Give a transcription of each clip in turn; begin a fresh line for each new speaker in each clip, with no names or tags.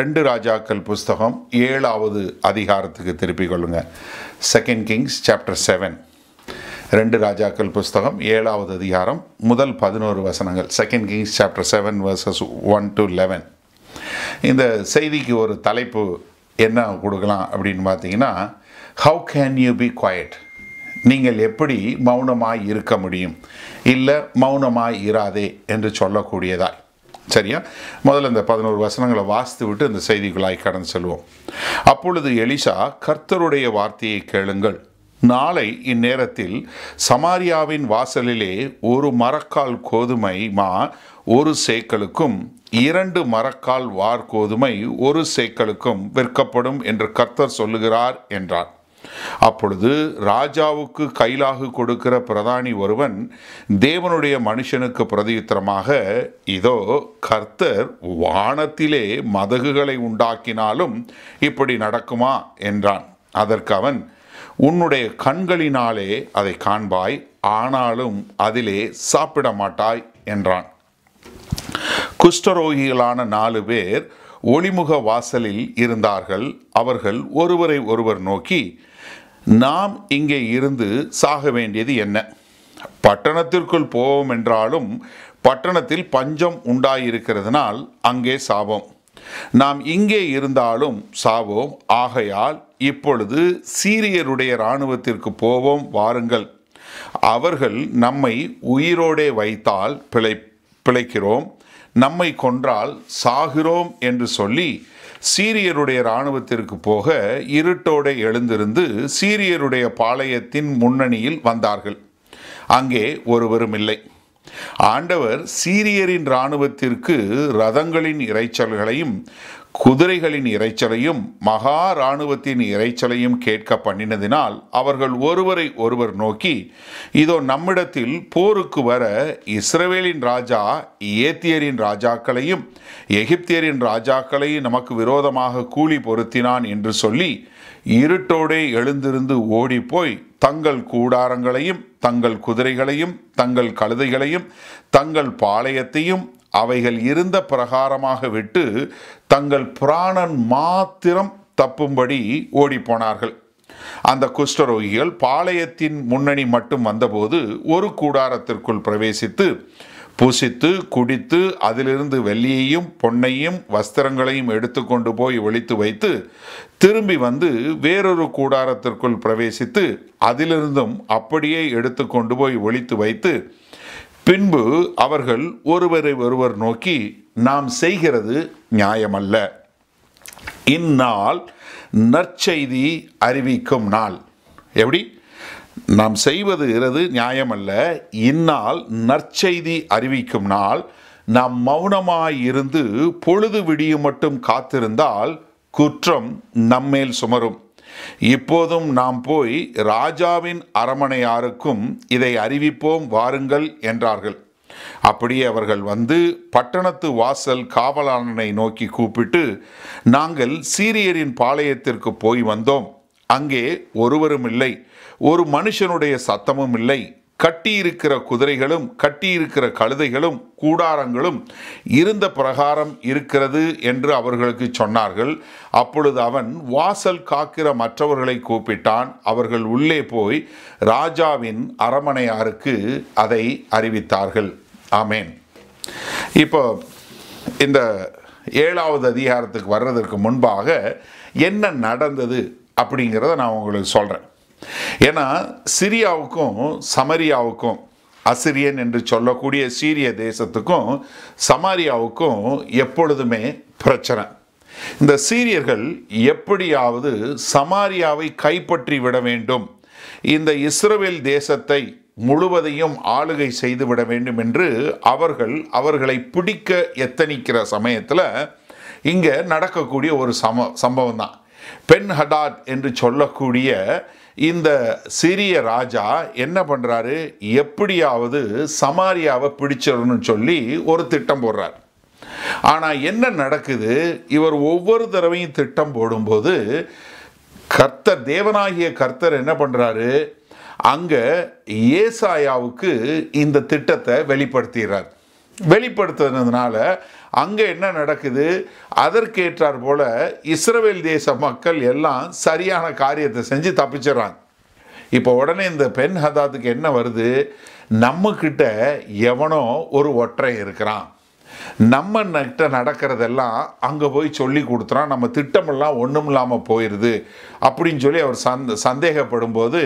ரெண்டு ராஜாக்கள் புஸ்தகம் ஏழாவது அதிகாரத்துக்கு திருப்பிக் கொள்ளுங்க. செகண்ட் கிங்ஸ் சாப்டர் செவன் ரெண்டு ராஜாக்கள் புஸ்தகம் ஏழாவது அதிகாரம் முதல் பதினோரு வசனங்கள். Second Kings chapter seven verses one to eleven இந்த செய்திக்கு ஒரு தலைப்பு என்ன கொடுக்கலாம் அப்படின்னு பார்த்தீங்கன்னா how can you be quiet நீங்கள் எப்படி மௌனமாய் இருக்க முடியும்? இல்லை மௌனமாய் இராதே என்று சொல்லக்கூடியதாய் சரியா? முதல்ல இந்த பதினோரு வசனங்களை வாசித்து விட்டு இந்த செய்திகளாய் கடந்து செல்வோம். அப்பொழுது எலிசா கர்த்தருடைய வார்த்தையை கேளுங்கள். நாளை இந்நேரத்தில் சமாரியாவின் வாசலிலே ஒரு மரக்கால் கோதுமை மா ஒரு சேக்கலுக்கும் இரண்டு மரக்கால் வார் கோதுமை ஒரு சேக்கலுக்கும் விற்கப்படும் என்று கர்த்தர் சொல்லுகிறார் என்றார். அப்பொழுது ராஜாவுக்கு கைலாகு கொடுக்கிற பிரதானி ஒருவன் தேவனுடைய மனுஷனுக்கு பிரதியுத்தரமாக இதோ கர்த்தர் வானத்திலே மதகுகளை உண்டாக்கினாலும் இப்படி நடக்குமா என்றான். அதற்கு அவன் உன்னுடைய கண்களினாலே அதை காண்பாய் ஆனாலும் அதிலே சாப்பிட மாட்டாய் என்றான். குஷ்டரோகிகளான நாலு பேர் ஒளிமுக வாசலில் இருந்தார்கள். அவர்கள் ஒருவரை ஒருவர் நோக்கி நாம் இங்கே இருந்து சாக வேண்டியது என்ன? பட்டணத்திற்குள் போவோம் என்றாலும் பட்டணத்தில் பஞ்சம் உண்டாயிருக்கிறதுனால் அங்கே சாவோம். நாம் இங்கே இருந்தாலும் சாவோம். ஆகையால் இப்பொழுது சீரியருடைய இராணுவத்திற்கு போவோம். வாருங்கள். அவர்கள் நம்மை உயிரோடே வைத்தால் பிழை பிழைக்கிறோம். நம்மை கொன்றால் சாகிறோம் என்று சொல்லி சீரியருடைய இராணுவத்திற்கு போக இருட்டோடு எழுந்திருந்து சீரியருடைய பாளையத்தின் முன்னணியில் வந்தார்கள். அங்கே ஒருவரும் இல்லை. ஆண்டவர் சீரியரின் இராணுவத்திற்கு ரதங்களின் இறைச்சல்களையும் குதிரைகளின் இறைச்சலையும் மகா இராணுவத்தின் இறைச்சலையும் கேட்க பண்ணினதினால் அவர்கள் ஒருவரை ஒருவர் நோக்கி இதோ நம்மிடத்தில் போருக்கு வர இஸ்ரவேலின் ராஜா ஏத்தியரின் ராஜாக்களையும் எகிப்தியரின் ராஜாக்களையும் நமக்கு விரோதமாக கூலி பொருத்தினான் என்று சொல்லி இருட்டோடே எழுந்திருந்து ஓடிப்போய் தங்கள் கூடாரங்களையும் தங்கள் குதிரைகளையும் தங்கள் கழுதைகளையும் தங்கள் பாளையத்தையும் அவைகள் இருந்த பிரகாரமாக விட்டு தங்கள் பிராணன் மாத்திரம் தப்பும்படி ஓடிப்போனார்கள். அந்த குஷ்டரோகிகள் பாளையத்தின் முன்னணி மட்டும் வந்தபோது ஒரு கூடாரத்திற்குள் பிரவேசித்து புசித்து குடித்து அதிலிருந்து வெள்ளியையும் பொன்னையும் வஸ்திரங்களையும் எடுத்துக்கொண்டு போய் ஒழித்து வைத்து திரும்பி வந்து வேறொரு கூடாரத்திற்குள் பிரவேசித்து அதிலிருந்தும் அப்படியே எடுத்துக்கொண்டு போய் ஒழித்து வைத்து பின்பு அவர்கள் ஒருவரை ஒருவர் நோக்கி நாம் செய்கிறது நியாயமல்ல. இந்நாள் நற்செய்தி அறிவிக்கும் நாள். எப்படி? நாம் செய்வது இறது நியாயமல்ல. இந்நாள் நற்செய்தி அறிவிக்கும் நாள். நாம் மௌனமாயிருந்து பொழுது விடியும் மட்டும் காத்திருந்தால் குற்றம் நம்மேல் சுமரும். இப்போதும் நாம் போய் ராஜாவின் அரமனையாருக்கும் இதை அறிவிப்போம் வாருங்கள் என்றார்கள். அப்படியே அவர்கள் வந்து பட்டணத்து வாசல் காவலாளனை நோக்கி கூப்பிட்டு நாங்கள் சீரியரின் பாளையத்திற்கு போய் வந்தோம். அங்கே ஒருவரும் இல்லை. ஒரு மனுஷனுடைய சத்தமும் இல்லை. கட்டியிருக்கிற குதிரைகளும் கட்டியிருக்கிற கழுதைகளும் கூடாரங்களும் இருந்த பிரகாரம் இருக்கிறது என்று அவர்களுக்கு சொன்னார்கள். அப்பொழுது அவன் வாசல் காக்கிற மற்றவர்களை கூப்பிட்டான். அவர்கள் உள்ளே போய் ராஜாவின் அரமனையாருக்கு அதை அறிவித்தார்கள். ஆமேன். இப்போ இந்த ஏழாவது அதிகாரத்துக்கு வர்றதற்கு முன்பாக என்ன நடந்தது அப்படிங்கிறத நான் உங்களுக்கு சொல்கிறேன் ஏன்னா சிரியாவுக்கும் சமரியாவுக்கும் அசிரியன் என்று சொல்லக்கூடிய சீரிய தேசத்துக்கும் சமாரியாவுக்கும் எப்பொழுதுமே பிரச்சனை. இந்த சீரியர்கள் எப்படியாவது சமாரியாவை கைப்பற்றி விட வேண்டும். இந்த இஸ்ரவேல் தேசத்தை முழுவதையும் ஆளுகை செய்துவிட வேண்டும் என்று அவர்கள் அவர்களை பிடிக்க எத்தனிக்கிற சமயத்தில் இங்கே நடக்கக்கூடிய ஒரு சம சம்பவம் தான் பென் ஹடாட் என்று சொல்லக்கூடிய இந்த சிறிய ராஜா என்ன பண்ணுறாரு எப்படியாவது சமாரியாவை பிடிச்சிடணும்னு சொல்லி ஒரு திட்டம் போடுறார். ஆனால் என்ன நடக்குது? இவர் ஒவ்வொரு தடவையும் திட்டம் போடும்போது கர்த்தர் தேவனாகிய கர்த்தர் என்ன பண்ணுறாரு அங்கே ஏசாயாவுக்கு இந்த திட்டத்தை வெளிப்படுத்திடுறார். வெளிப்படுத்துனதுனால அங்கே என்ன நடக்குது? அதற்கேற்றார் போல இஸ்ரவேல் தேச மக்கள் எல்லாம் சரியான காரியத்தை செஞ்சு தப்பிச்சிடுறாங்க. இப்போ உடனே இந்த பெண் ஹதாத்துக்கு என்ன வருது? நம்மக்கிட்ட எவனோ ஒரு ஒற்றை இருக்கிறான். நம்ம கிட்ட நடக்கிறதெல்லாம் அங்கே போய் சொல்லி கொடுத்துறான் நம்ம திட்டமெல்லாம் ஒன்றும் இல்லாமல் போயிடுது அப்படின்னு சொல்லி அவர் சந்த சந்தேகப்படும் போது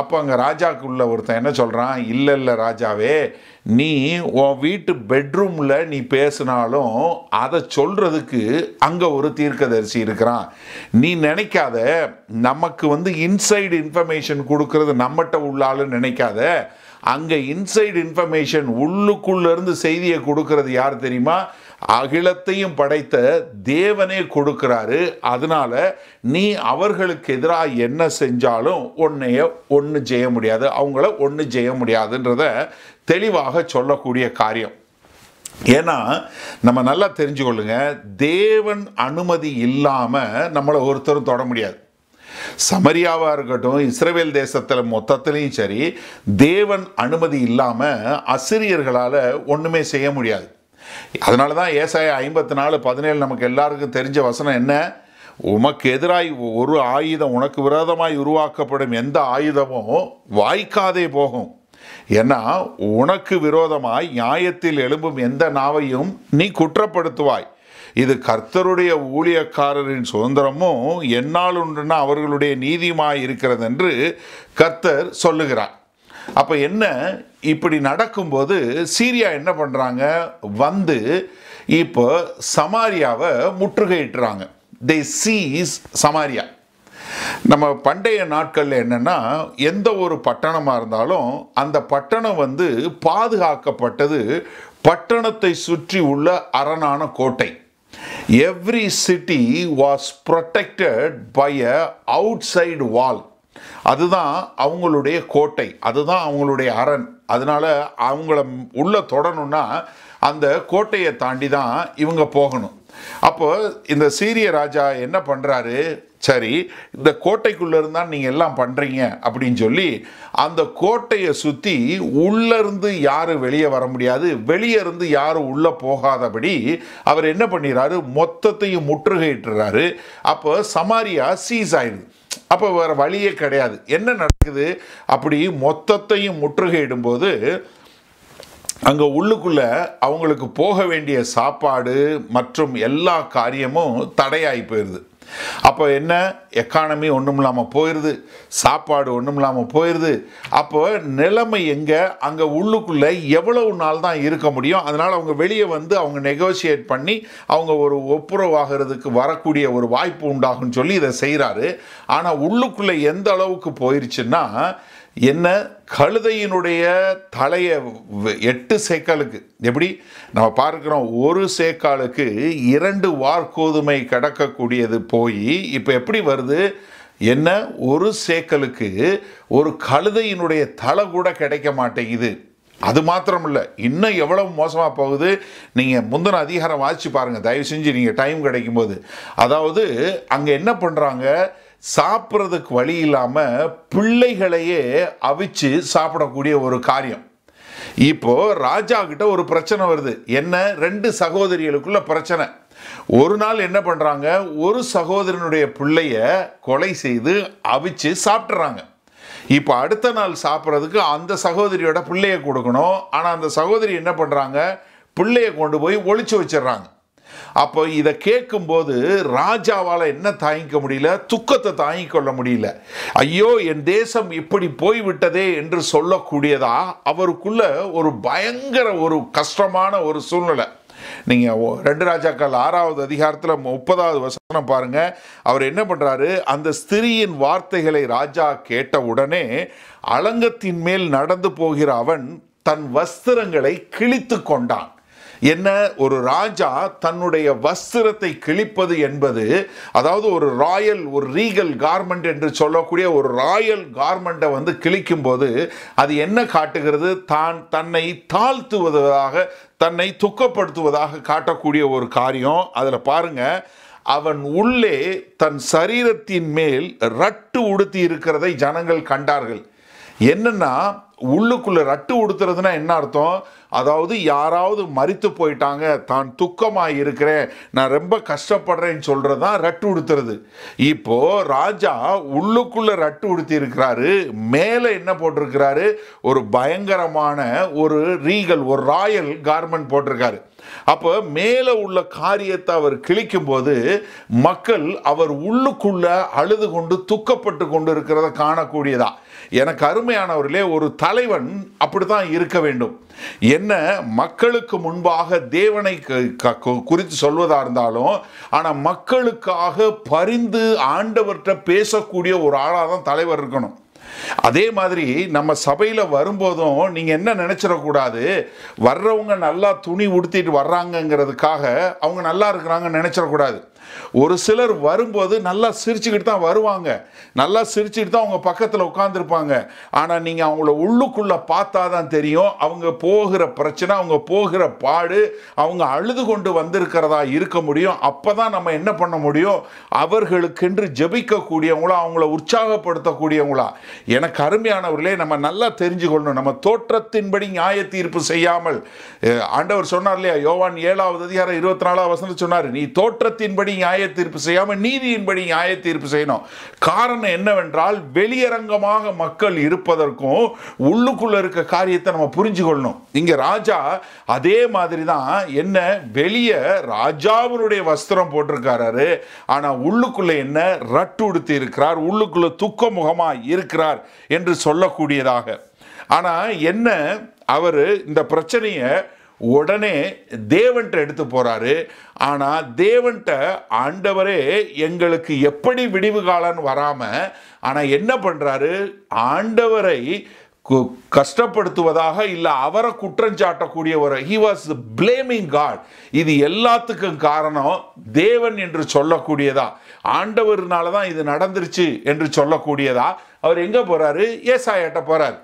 அப்போ அங்கே ராஜாக்குள்ள ஒருத்தன் என்ன சொல்கிறான் இல்லை இல்லை ராஜாவே நீ உன் வீட்டு பெட்ரூமில் நீ பேசினாலும் அதை சொல்கிறதுக்கு அங்கே ஒரு தீர்க்கதரிசி இருக்கிறான். நீ நினைக்காத நமக்கு வந்து இன்சைடு இன்ஃபர்மேஷன் கொடுக்கறது நம்மகிட்ட உள்ளாலும் நினைக்காத. அங்கே இன்சைடு இன்ஃபர்மேஷன் உள்ளுக்குள்ளேருந்து செய்தியை கொடுக்கறது யார் தெரியுமா? அகிலத்தையும் படைத்த தேவனே கொடுக்கிறாரு. அதனால நீ அவர்களுக்கு எதிராக என்ன செஞ்சாலும் உன்னைய ஒன்று செய்ய முடியாது. அவங்கள ஒன்று செய்ய முடியாதுன்றத தெளிவாக சொல்லக்கூடிய காரியம். ஏன்னா நம்ம நல்லா தெரிஞ்சுக்கொள்ளுங்க. தேவன் அனுமதி இல்லாமல் நம்மளை ஒருத்தரும் தொட முடியாது. சமரியாவாக இருக்கட்டும் இஸ்ரேல் தேசத்தில் மொத்தத்துலேயும் சரி தேவன் அனுமதி இல்லாமல் அசிரியர்களால் ஒன்றுமே செய்ய முடியாது. அதனால தான் ஏசாய ஐம்பத்தி நாலு பதினேழு நமக்கு எல்லாருக்கும் தெரிஞ்ச வசனம் என்ன? உமக்கு எதிராய் ஒரு ஆயுதம் உனக்கு விரோதமாய் உருவாக்கப்படும் எந்த ஆயுதமும் வாய்க்காதே போகும். ஏன்னா உனக்கு விரோதமாய் நியாயத்தில் எழும்பும் எந்த நாவையும் நீ குற்றப்படுத்துவாய். இது கர்த்தருடைய ஊழியக்காரரின் சுதந்திரமும் என்னால் உண்டுன்னா அவர்களுடைய நீதியுமாய் இருக்கிறது என்று கர்த்தர் சொல்லுகிறார். அப்போ என்ன? இப்படி நடக்கும்போது சீரியா என்ன பண்ணுறாங்க வந்து இப்போ சமாரியாவை முற்றுகையிட்டுறாங்க. தே சீஸ் சமாரியா. நம்ம பண்டைய நாட்களில் என்னென்னா எந்த ஒரு பட்டணமாக இருந்தாலும் அந்த பட்டணம் வந்து பாதுகாக்கப்பட்டது பட்டணத்தை சுற்றி உள்ள அரணான கோட்டை. Every city was protected by a outside wall அதுதான் அவங்களுடைய கோட்டை. அதுதான் அவங்களுடைய அரண். அதனால அவங்கள உள்ளே தொடணும்னா அந்த கோட்டையை தாண்டி தான் இவங்க போகணும். அப்போ இந்த சீரிய ராஜா என்ன பண்ணுறாரு சரி இந்த கோட்டைக்குள்ளே இருந்தால் நீங்கள் எல்லாம் பண்ணுறீங்க அப்படின்னு சொல்லி அந்த கோட்டையை சுற்றி உள்ளேருந்து யாரும் வெளியே வர முடியாது வெளியே இருந்து யாரும் உள்ளே போகாதபடி அவர் என்ன பண்ணிடுறாரு? மொத்தத்தையும் முற்றுகையிட்டுறாரு. அப்போ சமாரியா சீஸ் ஆயிடுது. அப்போ வேறு வழியே கிடையாது. என்ன நடக்குது? அப்படி மொத்தத்தையும் முற்றுகையிடும்போது அங்கே உள்ளுக்குள்ள அவங்களுக்கு போக வேண்டிய சாப்பாடு மற்றும் எல்லா காரியமும் தடையாகி போயிடுது அப்போ என்ன? எக்கானமி ஒன்றும் இல்லாமல் போயிடுது சாப்பாடு ஒன்றும் இல்லாமல் போயிடுது அப்போ நிலைமை எங்கே? அங்கே உள்ளுக்குள்ளே எவ்வளவு நாள் தான் இருக்க முடியும்? அதனால் அவங்க வெளியே வந்து அவங்க நெகோசியேட் பண்ணி அவங்க ஒரு ஒப்புரவாகிறதுக்கு வரக்கூடிய ஒரு வாய்ப்பு உண்டாகும்னு சொல்லி இதை செய்கிறாரு ஆனால் உள்ளுக்குள்ளே எந்த அளவுக்கு போயிருச்சுன்னா என்ன? கழுதையினுடைய தலையை எட்டு சேக்காலுக்கு எப்படி? நம்ம பார்க்குறோம் ஒரு சேக்காலுக்கு இரண்டு வார்கோதுமை கிடக்கக்கூடியது போய் இப்போ எப்படி வருது? என்ன? ஒரு சேக்கலுக்கு ஒரு கழுதையினுடைய தலை கூட கிடைக்க மாட்டேங்குது. அது மாத்திரம் இல்லை இன்னும் எவ்வளவு மோசமாக போகுது? நீங்கள் முந்தின அதிகாரம் வாசிச்சு பாருங்கள் தயவு செஞ்சு நீங்கள் டைம் கிடைக்கும்போது. அதாவது அங்கே என்ன பண்ணுறாங்க சாப்பிட்றதுக்கு வழி இல்லாமல் பிள்ளைகளையே அவிச்சு சாப்பிடக்கூடிய ஒரு காரியம். இப்போ ராஜா கிட்ட ஒரு பிரச்சனை வருது. என்ன? ரெண்டு சகோதரிகளுக்குள்ள பிரச்சனை. ஒரு நாள் என்ன பண்ணுறாங்க ஒரு சகோதரனுடைய பிள்ளைய கொலை செய்து அவிச்சு சாப்பிட்றாங்க இப்போ அடுத்த நாள் சாப்பிட்றதுக்கு அந்த சகோதரியோட பிள்ளைய கொடுக்கணும். ஆனால் அந்த சகோதரி என்ன பண்ணுறாங்க பிள்ளைய கொண்டு போய் ஒழிச்சு வச்சிடுறாங்க. அப்போ இதை கேட்கும்போது ராஜாவால் என்ன தாங்கிக்க முடியல? துக்கத்தை தாங்கிக் கொள்ள முடியல. ஐயோ என் தேசம் இப்படி போய்விட்டதே என்று சொல்லக்கூடியதா? அவருக்குள்ள ஒரு பயங்கர ஒரு கஷ்டமான ஒரு சூழ்நிலை. நீங்கள் ரெண்டு ராஜாக்கள் ஆறாவது அதிகாரத்தில் முப்பதாவது வசனம் பாருங்க. அவர் என்ன பண்ணுறாரு அந்த ஸ்திரியின் வார்த்தைகளை ராஜா கேட்ட உடனே அலங்கத்தின் மேல் நடந்து போகிற அவன் தன் வஸ்திரங்களை கிழித்து கொண்டான். என்ன? ஒரு ராஜா தன்னுடைய வஸ்திரத்தை கிழிப்பது என்பது அதாவது ஒரு ராயல் ஒரு ரீகல் கார்மெண்ட் என்று சொல்லக்கூடிய ஒரு ராயல் கார்மெண்ட்டை வந்து கிழிக்கும் போது அது என்ன காட்டுகிறது? தான் தன்னை தாழ்த்துவதாக தன்னை துக்கப்படுத்துவதாக காட்டக்கூடிய ஒரு காரியம். அதில் பாருங்க அவன் உள்ளே தன் சரீரத்தின் மேல் ரட்டு உடுத்தி இருக்கிறதை ஜனங்கள் கண்டார்கள். என்னன்னா உள்ளுக்குள்ள ரட்டு உடுத்துறதுனா என்ன அர்த்தம்? அதாவது யாராவது மறித்து போயிட்டாங்க தான் துக்கமாக இருக்கிறேன் நான் ரொம்ப கஷ்டப்படுறேன்னு சொல்கிறது தான் ரட்டு உடுத்துறது. இப்போது ராஜா உள்ளுக்குள்ளே ரட்டு உடுத்தி இருக்கிறாரு மேலே என்ன போட்டிருக்கிறாரு? ஒரு பயங்கரமான ஒரு ரீகல் ஒரு ராயல் கார்மெண்ட் போட்டிருக்காரு. அப்போ மேலே உள்ள காரியத்தை அவர் கிழிக்கும் போது மக்கள் அவர் உள்ளுக்குள்ள அழுது கொண்டு துக்கப்பட்டு கொண்டு இருக்கிறத காணக்கூடியதா. எனக்கு அருமையானவர்களே ஒரு தலைவன் அப்படித்தான் இருக்க வேண்டும். என்ன மக்களுக்கு முன்பாக தேவனை க- க- குறித்து சொல்வதா இருந்தாலும் ஆனால் மக்களுக்காக பரிந்து ஆண்டவர்கிட்ட பேசக்கூடிய ஒரு ஆளாக தான் தலைவர் இருக்கணும். அதே மாதிரி நம்ம சபையில் வரும்போதும் நீங்கள் என்ன நினச்சிடக்கூடாது? வர்றவங்க நல்லா துணி உடுத்திட்டு வர்றாங்கங்கிறதுக்காக அவங்க நல்லா இருக்கிறாங்கன்னு நினச்சிடக்கூடாது. ஒரு சிலர் வரும்போது நல்லா சிரிச்சுக்கிட்டு தான் வருவாங்க. நல்லா சிரிச்சுக்கிட்டு தான் அவங்க பக்கத்தில் உட்காந்துருப்பாங்க ஆனால் நீங்கள் அவங்கள உள்ளுக்குள்ளே பார்த்தா தான் தெரியும். அவங்க போகிற பிரச்சனை அவங்க போகிற பாடு அவங்க அழுது கொண்டு வந்திருக்கிறதா இருக்க முடியும். அப்போ தான் நம்ம என்ன பண்ண முடியும்? அவர்களுக்கென்று ஜெபிக்கக்கூடியவங்களா அவங்கள உற்சாகப்படுத்தக்கூடியவங்களா? எனக்கு அருமையானவர்களே நம்ம நல்லா தெரிஞ்சுக்கொள்ளணும். நம்ம தோற்றத்தின்படி நியாய தீர்ப்பு செய்யாமல் ஆண்டவர் சொன்னார் இல்லையா? யோவான் ஏழாவது அதிகாரம் இருபத்தி நாலாவது வசனம் சொன்னார் நீ தோற்றத்தின்படி நியாய தீர்ப்பு செய்யாமல் நீதியின்படி நியாய தீர்ப்பு செய்யணும். காரணம் என்னவென்றால் வெளியரங்கமாக மக்கள் இருப்பதற்கும் உள்ளுக்குள்ளே இருக்க காரியத்தை நம்ம புரிஞ்சு கொள்ளணும் இங்க ராஜா அதே மாதிரி தான் என்ன வெளியே ராஜாவினுடைய வஸ்திரம் போட்டிருக்காரு ஆனா உள்ளுக்குள்ளே என்ன? ரட்டு உடுத்தி இருக்கிறார் உள்ளுக்குள்ளே துக்க முகமா இருக்கிறார் என்று சொல்லக்கூடியதாக. ஆனா என்ன? அவர் இந்த பிரச்சனையை உடனே தேவன்ட்ட எடுத்து போகிறாரு ஆனால் தேவன்ட்ட ஆண்டவரே எங்களுக்கு எப்படி விடிவு காலம்னு வராமல் ஆனால் என்ன பண்ணுறாரு ஆண்டவரை கு- கஷ்டப்படுத்துவதாக இல்லை அவரை குற்றஞ்சாட்டக்கூடியவர் ஹி வாஸ் பிளேமிங் காட் இது எல்லாத்துக்கும் காரணம் தேவன் என்று சொல்லக்கூடியதா? ஆண்டவர்னால தான் இது நடந்துருச்சு என்று சொல்லக்கூடியதா? அவர் எங்கே போகிறாரு ஏசாயாட்ட போகிறார்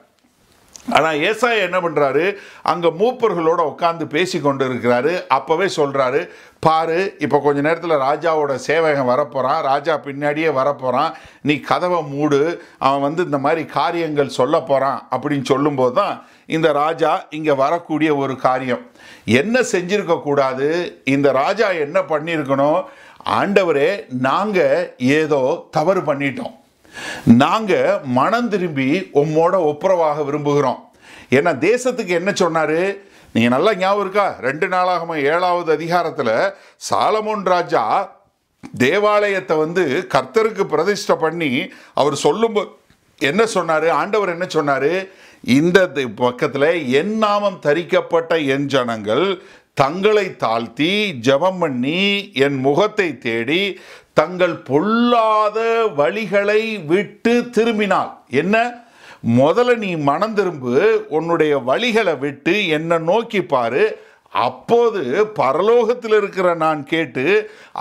ஆனால் ஏசாயா என்ன பண்ணுறாரு அங்கே மூப்பர்களோடு உட்காந்து பேசி கொண்டு இருக்கிறாரு அப்போவே சொல்கிறாரு பாரு இப்போ கொஞ்ச நேரத்தில் ராஜாவோட சேவகம் வரப்போகிறான் ராஜா பின்னாடியே வரப்போகிறான் நீ கதவை மூடு. அவன் வந்து இந்த மாதிரி காரியங்கள் சொல்ல போகிறான் அப்படின்னு சொல்லும்போது தான் இந்த ராஜா இங்கே வரக்கூடிய ஒரு காரியம். என்ன செஞ்சுருக்கக்கூடாது இந்த ராஜா என்ன பண்ணியிருக்கணும் ஆண்டவரே நாங்கள் ஏதோ தவறு பண்ணிட்டோம். நாங்கள் மனம் திரும்பி உம்மோட ஒப்புரவாக விரும்புகிறோம். ஏன்னா தேசத்துக்கு என்ன சொன்னாரு? நீங்க நல்லா ஞாபகம் இருக்கா? ரெண்டு நாளாகம ஏழாவது அதிகாரத்தில் சாலமோன் ராஜா தேவாலயத்தை வந்து கர்த்தருக்கு பிரதிஷ்டை பண்ணி அவர் சொல்லும்போது என்ன சொன்னார்? ஆண்டவர் என்ன சொன்னார்? இந்த பக்கத்தில் என் நாமம் தரிக்கப்பட்ட என் ஜனங்கள் தங்களை தாழ்த்தி ஜெபம் பண்ணி என் முகத்தை தேடி தங்கள் பொல்லாத வழிகளை விட்டு திரும்பினால் என்ன? முதல்ல நீ மனம் திரும்பு உன்னுடைய வழிகளை விட்டு என்னை நோக்கி பாரு. அப்போது பரலோகத்தில் இருக்கிற நான் கேட்டு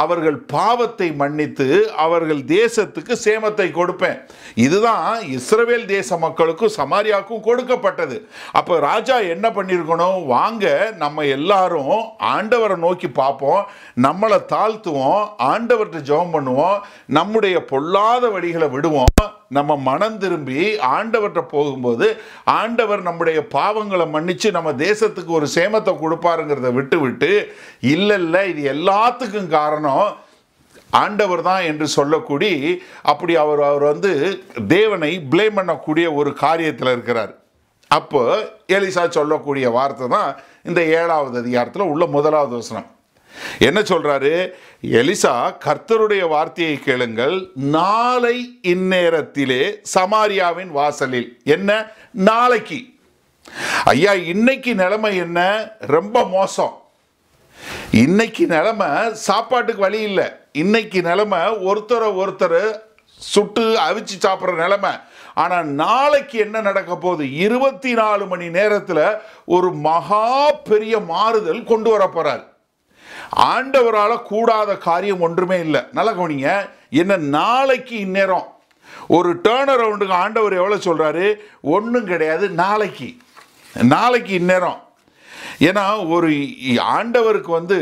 அவர்கள் பாவத்தை மன்னித்து அவர்கள் தேசத்துக்கு சேமத்தை கொடுப்பேன். இதுதான் இஸ்ரவேல் தேச மக்களுக்கும் சமாரியாவுக்கும் கொடுக்கப்பட்டது. அப்போ ராஜா என்ன பண்ணியிருக்கணும்? வாங்க நம்ம எல்லாரும் ஆண்டவரை நோக்கி பார்ப்போம். நம்மளை தாழ்த்துவோம். ஆண்டவர்கிட்ட ஜெபம் பண்ணுவோம். நம்முடைய பொல்லாத வழிகளை விடுவோம். நம்ம மனம் திரும்பி ஆண்டவர்கிட்ட போகும்போது ஆண்டவர் நம்முடைய பாவங்களை மன்னித்து நம்ம தேசத்துக்கு ஒரு சேமத்தை கொடுப்பாருங்கிறத விட்டு விட்டு இல்லை இல்லை இது எல்லாத்துக்கும் காரணம் ஆண்டவர் தான் என்று சொல்லக்கூடி அப்படி அவர் அவர் வந்து தேவனை பிளேம் பண்ணக்கூடிய ஒரு காரியத்தில் இருக்கிறார். அப்போ எலிசா சொல்லக்கூடிய வார்த்தை தான் இந்த ஏழாவது அதிகாரத்தில் உள்ள முதலாவது வசனம். என்ன சொல்றாரு? எலிசா கர்த்தருடைய வார்த்தையை கேளுங்கள். நாளை இந்நேரத்திலே சமாரியாவின் வாசலில். என்ன? நாளைக்கு. ஐயா இன்னைக்கு நிலைமை என்ன? ரொம்ப மோசம். இன்னைக்கு நிலைமை சாப்பாட்டுக்கு வழி இல்லை. இன்னைக்கு நிலைமை ஒருத்தரை ஒருத்தர் சுட்டு அவிச்சு சாப்பிட்ற நிலைமை. ஆனால் நாளைக்கு என்ன நடக்க போகுது? இருபத்தி நாலு மணி நேரத்தில் ஒரு மகா பெரிய மாறுதல் கொண்டு வர ஆண்டவரால் கூடாத காரியம் ஒன்றுமே இல்லை. நல்ல கவனிங்க. என்ன நாளைக்கு இந்நேரம். ஒரு டேர்ன் அரவுண்டுக்கு ஆண்டவர் எவ்வளோ சொல்கிறாரு ஒன்றும் கிடையாது நாளைக்கு. நாளைக்கு இந்நேரம். ஏன்னா ஒரு ஆண்டவருக்கு வந்து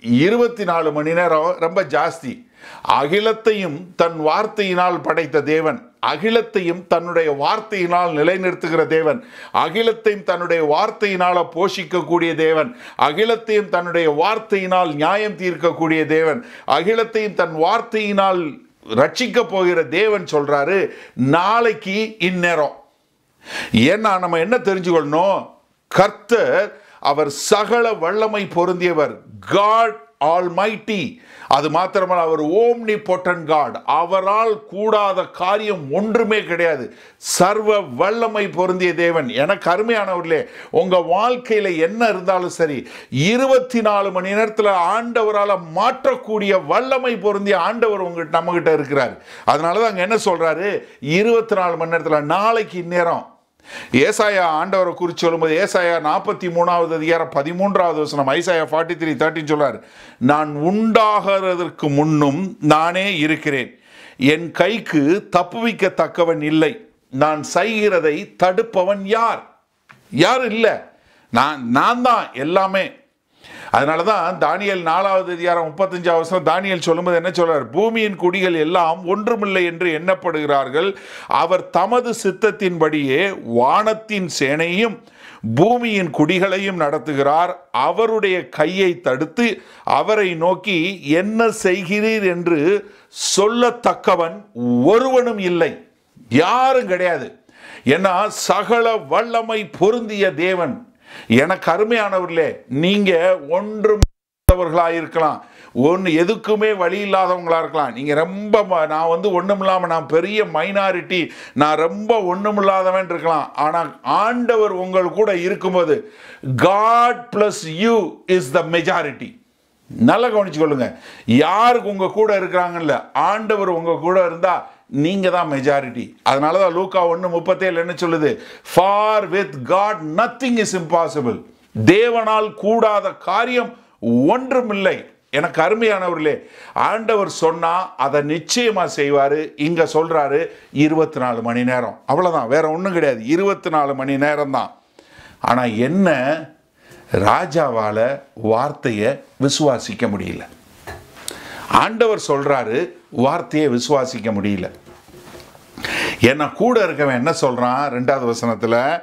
இருபத்தி நாலு மணி நேரம் ரொம்ப ஜாஸ்தி. அகிலத்தையும் தன் வார்த்தையினால் படைத்த தேவன் அகிலத்தையும் தன்னுடைய வார்த்தையினால் நிலைநிறுத்துகிற தேவன் அகிலத்தையும் தன்னுடைய வார்த்தையினால் போஷிக்கக்கூடிய தேவன் அகிலத்தையும் தன்னுடைய வார்த்தையினால் நியாயம் தீர்க்கக்கூடிய தேவன் அகிலத்தையும் தன் வார்த்தையினால் ரட்சிக்க போகிற தேவன் சொல்றாரு நாளைக்கு இந்நேரம். ஏன்னா நம்ம என்ன தெரிஞ்சுக்கொள்ளணும்? கர்த்தர் அவர் சகல வல்லமை பொருந்தியவர். காட் ஆல் மைட்டி அது மாத்திரமல்ல அவர் ஓம்னி பொட்டன் காட் அவரால் கூடாத காரியம் ஒன்றுமே கிடையாது. சர்வ வல்லமை பொருந்திய தேவன். எனக்கு அருமையானவர்களே உங்க வாழ்க்கையில என்ன இருந்தாலும் சரி இருபத்தி நாலு மணி நேரத்தில் ஆண்டவரால் மாற்றக்கூடிய வல்லமை பொருந்திய ஆண்டவர் உங்ககிட்ட நம்மகிட்ட இருக்கிறார். அதனால தான் அங்கே என்ன சொல்றாரு? இருபத்தி நாலு மணி நேரத்தில் நாளைக்கு இந்நேரம் ஏசாயா ஆண்டவரை குறித்து சொல்லும்போது ஏசாயா நாற்பத்தி மூணாவது அதிகாரம் பதிமூன்றாவது வசனம் ஐசாயா ஃபார்ட்டி த்ரீ தேர்ட்டின் சொல்கிறார் நான் உண்டாகிறதற்கு முன்னும் நானே இருக்கிறேன். என் கைக்கு தப்புவிக்கத்தக்கவன் இல்லை. நான் செய்கிறதை தடுப்பவன் யார்? யார் இல்லை. நான் நான் தான் எல்லாமே. அதனால தான் தானியல் நாலாவது அதிகாரம் முப்பத்தஞ்சாவது வருஷம் தானியல் சொல்லும்போது என்ன சொல்றார்? பூமியின் குடிகள் எல்லாம் ஒன்றுமில்லை என்று எண்ணப்படுகிறார்கள். அவர் தமது சித்தத்தின்படியே வானத்தின் சேனையும் பூமியின் குடிகளையும் நடத்துகிறார். அவருடைய கையை தடுத்து அவரை நோக்கி என்ன செய்கிறீர் என்று சொல்லத்தக்கவன் ஒருவனும் இல்லை. யாரும் கிடையாது. ஏன்னா சகல வல்லமை பொருந்திய தேவன். எனக்கு அருமையானவர்களே நீங்கள் ஒன்று இருக்கலாம் ஒன்று எதுக்குமே வழி இல்லாதவங்களாக இருக்கலாம். நீங்கள் ரொம்ப ம- நான் வந்து ஒன்றும் இல்லாமல் நான் பெரிய மைனாரிட்டி நான் ரொம்ப ஒன்றும் இல்லாதவன் இருக்கலாம். ஆனால் ஆண்டவர் உங்கள் கூட இருக்கும்போது God bless you is the majority நல்லா கவனிச்சு கொள்ளுங்க யாருக்கு உங்கள் கூட இருக்கிறாங்கல்ல ஆண்டவர் உங்கள் கூட இருந்தால் நீங்க தான் மெஜாரிட்டி அதனால தான் லூக்கா ஒன்று முப்பத்தேழு என்ன சொல்லுது? For with God nothing is impossible தேவனால் கூடாத காரியம் ஒன்றுமில்லை. எனக்கு அருமையானவர்களே ஆண்டவர் சொன்னா அதை நிச்சயமா செய்வார். இங்க சொல்றாரு இருபத்தி நாலு மணி நேரம். அவ்வளோதான் வேற ஒன்றும் கிடையாது. இருபத்தி நாலு மணி நேரம் தான். ஆனால் என்ன? ராஜாவால் வார்த்தையை விசுவாசிக்க முடியல. ஆண்டவர் சொல்றாரு வார்த்தையை விசுவாசிக்க முடியல. ஏன்னா கூட இருக்கவன் என்ன சொல்கிறான் ரெண்டாவது வசனத்தில்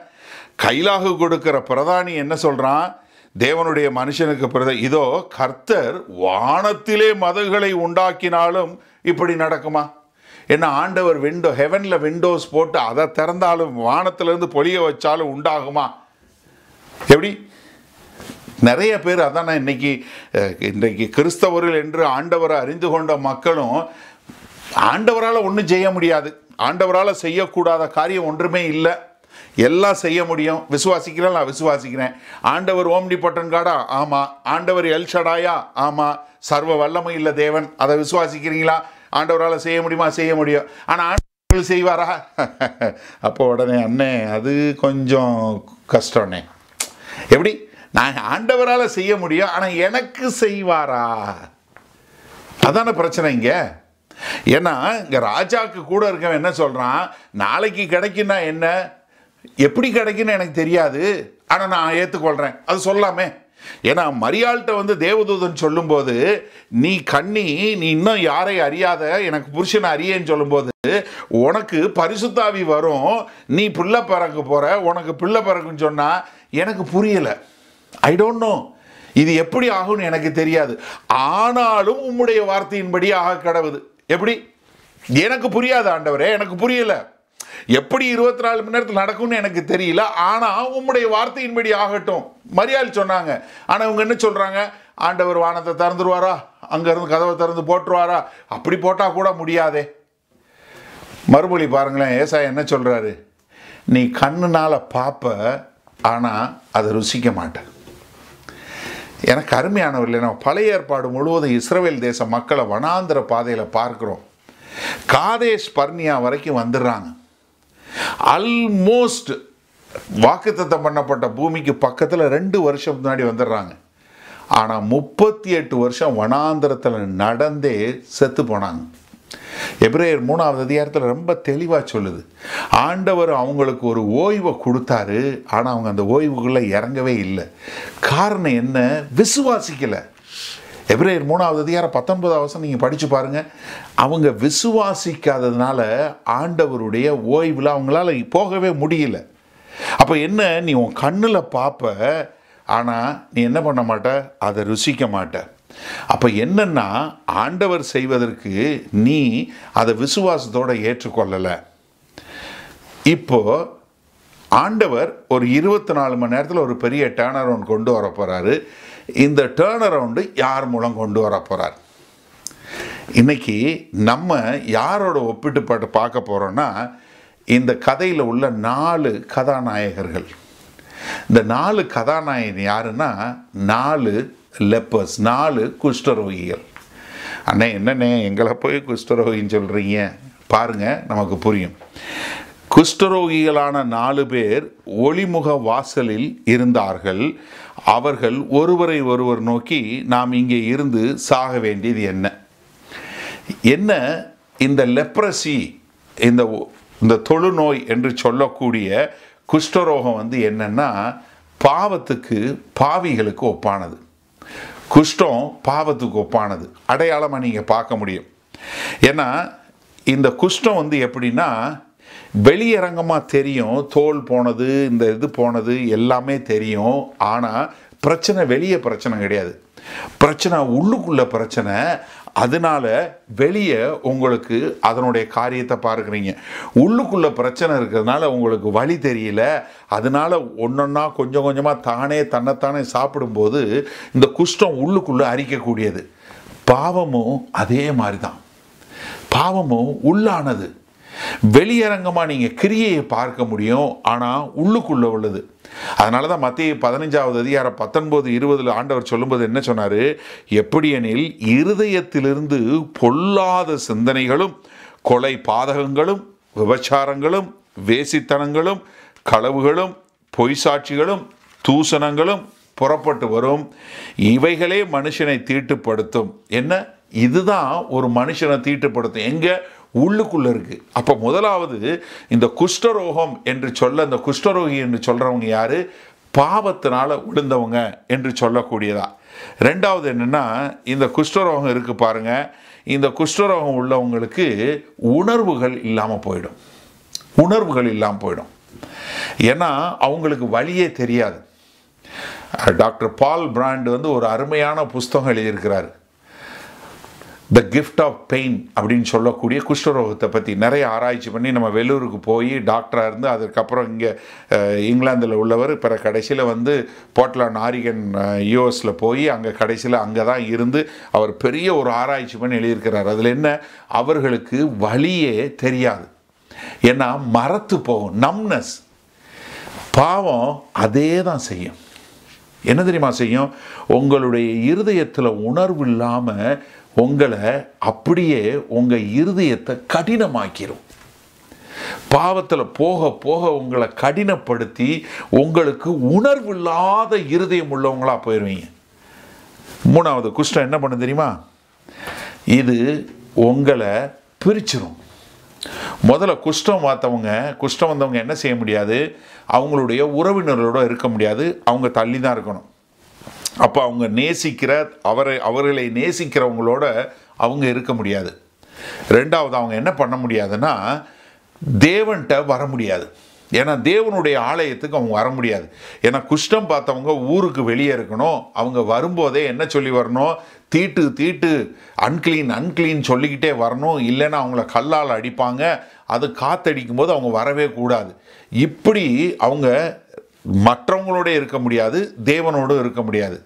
கைலாகு கொடுக்கிற பிரதானி என்ன சொல்கிறான் தேவனுடைய மனுஷனுக்கு பிரத இதோ கர்த்தர் வானத்திலே மதகுகளை உண்டாக்கினாலும் இப்படி நடக்குமா? என்ன ஆண்டவர் விண்டோ ஹெவனில் விண்டோஸ் போட்டு அதை திறந்தாலும் வானத்திலேருந்து பொழிய வச்சாலும் உண்டாகுமா? எப்படி? நிறைய பேர் அதான் இன்னைக்கு இன்றைக்கு கிறிஸ்தவர்கள் என்று ஆண்டவரை அறிந்து கொண்ட மக்களும் ஆண்டவரால் ஒன்றும் செய்ய முடியாது. ஆண்டவரால் செய்யக்கூடாத காரியம் ஒன்றுமே இல்லை. எல்லாம் செய்ய முடியும். விசுவாசிக்கிறேன் நான் விசுவாசிக்கிறேன். ஆண்டவர் ஓம்டி பட்டன் காடா? ஆமாம் ஆண்டவர் எல்ஷடாயா ஆமாம் சர்வ வல்லமை இல்லை தேவன். அதை விசுவாசிக்கிறீங்களா? ஆண்டவரால் செய்ய முடியுமா? செய்ய முடியும். ஆனால் ஆண்டவர்கள் செய்வாரா? அப்போ உடனே அண்ணே அது கொஞ்சம் கஷ்டம்ண்ணே. எப்படி? நான் ஆண்டவரால் செய்ய முடியும் ஆனால் எனக்கு செய்வாரா? அதான பிரச்சனை இங்கே. ஏன்னா இங்கே ராஜாவுக்கு கூட இருக்கவன் என்ன சொல்கிறான் நாளைக்கு கிடைக்குன்னா என்ன? எப்படி கிடைக்குன்னு எனக்கு தெரியாது. ஆனால் நான் ஏற்றுக்கொள்கிறேன் அது சொல்லாமே. ஏன்னா மரியாள்கிட்ட வந்து தேவதூதன் சொல்லும்போது நீ கண்ணி நீ இன்னும் யாரை அறியாத? எனக்கு புருஷனை அறியேன்னு சொல்லும்போது உனக்கு பரிசுத்தாவி வரும். நீ பிள்ளை பிறக்க போகிற உனக்கு பிள்ளை பிறக்குன்னு சொன்னால் எனக்கு புரியல. ஐ டோன்ட் நோ இது எப்படி ஆகும்னு எனக்கு தெரியாது. ஆனாலும் உம்முடைய வார்த்தையின்படி ஆக கடவுது. எப்படி? எனக்கு புரியாது ஆண்டவரே. எனக்கு புரியல. எப்படி இருபத்தி நாலு மணி நேரத்தில் நடக்கும்னு எனக்கு தெரியல. ஆனால் உம்முடைய வார்த்தையின்படி ஆகட்டும். மரியாதை சொன்னாங்க. ஆனால் இவங்க என்ன சொல்கிறாங்க ஆண்டவர் வானத்தை திறந்துருவாரா? அங்கேருந்து கதவை திறந்து போட்டுருவாரா? அப்படி போட்டால் கூட முடியாதே. மறுமொழி பாருங்களேன். ஏசாய் என்ன சொல்கிறாரு நீ கண்ணுனால் பார்ப்ப ஆனால் அதை ருசிக்க மாட்டேன் எனக்கு அருமையானவர்களே நம்ம பழைய ஏற்பாடு முழுவதும் இஸ்ரேல் தேச மக்களை வனாந்திர பாதையில் பார்க்குறோம். காதேஷ் பர்னியா வரைக்கும் வந்துடுறாங்க. அல்மோஸ்ட் வாக்குத்தத்தம் பண்ணப்பட்ட பூமிக்கு பக்கத்தில் ரெண்டு வருஷம் முன்னாடி வந்துடுறாங்க. ஆனால் முப்பத்தி எட்டு வருஷம் வனாந்திரத்தில் நடந்தே செத்து போனாங்க. எப்ரேயர் மூணாவது அதிகாரத்தில் ரொம்ப தெளிவாக சொல்லுது. ஆண்டவர் அவங்களுக்கு ஒரு ஓய்வை கொடுத்தாரு ஆனால் அவங்க அந்த ஓய்வுக்குள்ளே இறங்கவே இல்லை. காரணம் என்ன? விசுவாசிக்கலை. எப்ரேயர் மூணாவது அதிகாரம் பத்தொன்பதாவது வருஷம் நீங்கள் படித்து பாருங்கள் அவங்க விசுவாசிக்காததுனால ஆண்டவருடைய ஓய்வில் அவங்களால போகவே முடியல. அப்போ என்ன? நீ உன் கண்ணில் பார்ப்ப ஆனால் நீ என்ன பண்ண மாட்ட? அதை ருசிக்க மாட்ட. அப்போ என்னன்னா ஆண்டவர் செய்வதற்கு நீ அதை விசுவாசத்தோடு ஏற்றுக்கொள்ளலை. இப்போ ஆண்டவர் ஒரு இருபத்தி நாலு மணி நேரத்தில் ஒரு பெரிய டேர்ன் அரவுண்ட் கொண்டு வர போகிறாரு இந்த டேர்ன் அரவுண்டு யார் மூலம் கொண்டு வர போகிறார் இன்னைக்கு நம்ம யாரோட ஒப்பிட்டு பாட்டு பார்க்க போகிறோன்னா இந்த கதையில் உள்ள நாலு கதாநாயகர்கள். இந்த நாலு கதாநாயகன் யாருன்னா நாலு லெப்பர்ஸ் நாலு குஷ்டரோகிகள். அண்ணே என்னண்ணே எங்களை போய் குஷ்டரோகின்னு சொல்கிறீங்க பாருங்க நமக்கு புரியும். குஷ்டரோகிகளான நாலு பேர் ஒளிமுக வாசலில் இருந்தார்கள். அவர்கள் ஒருவரை ஒருவர் நோக்கி நாம் இங்கே இருந்து சாக வேண்டியது என்ன? என்ன இந்த லெப்ரசி இந்த இந்த தொழுநோய் என்று சொல்லக்கூடிய குஷ்டரோகம் வந்து என்னென்னா பாவத்துக்கு பாவிகளுக்கு ஒப்பானது. குஷ்டம் பாவத்துக்கு ஒப்பானது. அடையாளமாக நீங்கள் பார்க்க முடியும். ஏன்னா இந்த குஷ்டம் வந்து எப்படின்னா வெளியரங்கமாக தெரியும் தோல் போனது இந்த இது போனது எல்லாமே தெரியும். ஆனால் பிரச்சனை வெளியே பிரச்சனை கிடையாது. பிரச்சனை உள்ளுக்குள்ள பிரச்சனை அதனால வெளியே உங்களுக்கு அதனுடைய காரியத்தை பார்க்குறீங்க. உள்ளுக்குள்ளே பிரச்சனை இருக்கிறதுனால உங்களுக்கு வழி தெரியல. அதனால ஒன்றொன்னா கொஞ்சம் கொஞ்சமாக தானே தன்னைத்தானே சாப்பிடும்போது இந்த குஷ்டம் உள்ளுக்குள்ளே அரிக்கக்கூடியது. பாவமும் அதே மாதிரி தான் பாவமும் உள்ளானது. வெளியரங்கமாக நீங்கள் கிரியையை பார்க்க முடியும் ஆனால் உள்ளுக்குள்ளே உள்ளது. அதனால தான் மத்திய பதினஞ்சாவது அதிகாரம் பத்தொன்பது இருபதில் ஆண்டவர் சொல்லும்போது என்ன சொன்னார்? எப்படியெனில் இருதயத்திலிருந்து பொல்லாத சிந்தனைகளும் கொலை பாதகங்களும் விபச்சாரங்களும் வேசித்தனங்களும் களவுகளும் பொய் சாட்சிகளும் தூசணங்களும் புறப்பட்டு வரும். இவைகளே மனுஷனை தீட்டுப்படுத்தும். என்ன? இதுதான் ஒரு மனுஷனை தீட்டுப்படுத்தும். எங்கே? உள்ளுக்குள்ளே இருக்குது அப்போ முதலாவது இந்த குஷ்டரோகம் என்று சொல்ல இந்த குஷ்டரோகி என்று சொல்கிறவங்க யார்? பாவத்தினால் விழுந்தவங்க என்று சொல்லக்கூடியதா. ரெண்டாவது என்னென்னா இந்த குஷ்டரோகம் இருக்குது பாருங்க. இந்த குஷ்டரோகம் உள்ளவங்களுக்கு உணர்வுகள் இல்லாமல் போயிடும். உணர்வுகள் இல்லாமல் போயிடும். ஏன்னா அவங்களுக்கு வழியே தெரியாது. டாக்டர் பால் பிராண்ட் வந்து ஒரு அருமையான புஸ்தகம் எழுதியிருக்கிறார். த கிஃப்ட் ஆஃப் பெயின் அப்படின்னு சொல்லக்கூடிய குஷ்டரோகத்தை பற்றி நிறைய ஆராய்ச்சி பண்ணி நம்ம வெளூருக்கு போய் டாக்டராக இருந்து அதுக்கப்புறம் இங்கே இங்கிலாந்தில் உள்ளவர். பிற கடைசியில் வந்து போர்ட்லாண்ட் ஆரிகன் யூஎஸில் போய் அங்கே கடைசியில் அங்கே தான் இருந்து அவர் பெரிய ஒரு ஆராய்ச்சி பண்ணி எழுதியிருக்கிறார். அதில் என்ன? அவர்களுக்கு வழியே தெரியாது. ஏன்னா மறத்து போகும் நம்னஸ் பாவம் அதே தான் செய்யும். என்ன தெரியுமா செய்யும்? உங்களுடைய இருதயத்தில் உணர்வு இல்லாமல் உங்களை அப்படியே உங்கள் இருதயத்தை கடினமாக்கிரும். பாவத்தில் போக போக உங்களை கடினப்படுத்தி உங்களுக்கு உணர்வு இல்லாத இருதயம் உள்ளவங்களாக போயிடுவீங்க மூணாவது குஷ்டம் என்ன பண்ணு தெரியுமா? இது உங்களை பிரிச்சிரும். முதல்ல குஷ்டம் பார்த்தவங்க குஷ்டம் வந்தவங்க என்ன செய்ய முடியாது? அவங்களுடைய உறவினர்களோட இருக்க முடியாது. அவங்க தள்ளி தான் இருக்கணும். அப்போ அவங்க நேசிக்கிற அவரை அவர்களை நேசிக்கிறவங்களோட அவங்க இருக்க முடியாது. ரெண்டாவது அவங்க என்ன பண்ண முடியாதுன்னா தேவன்கிட்ட வர முடியாது. ஏன்னா தேவனுடைய ஆலயத்துக்கு அவங்க வர முடியாது. ஏன்னா குஷ்டம் பார்த்தவங்க ஊருக்கு வெளியே இருக்கணும். அவங்க வரும்போதே என்ன சொல்லி வரணும்? தீட்டு தீட்டு அன்க்ளீன் அன்க்ளீன் சொல்லிக்கிட்டே வரணும். இல்லைன்னா அவங்கள கல்லால் அடிப்பாங்க. அது காத்தடிக்கும் போது அவங்க வரவே கூடாது. இப்படி அவங்க மற்றவங்களோட இருக்க முடியாது தேவனோடு இருக்க முடியாது.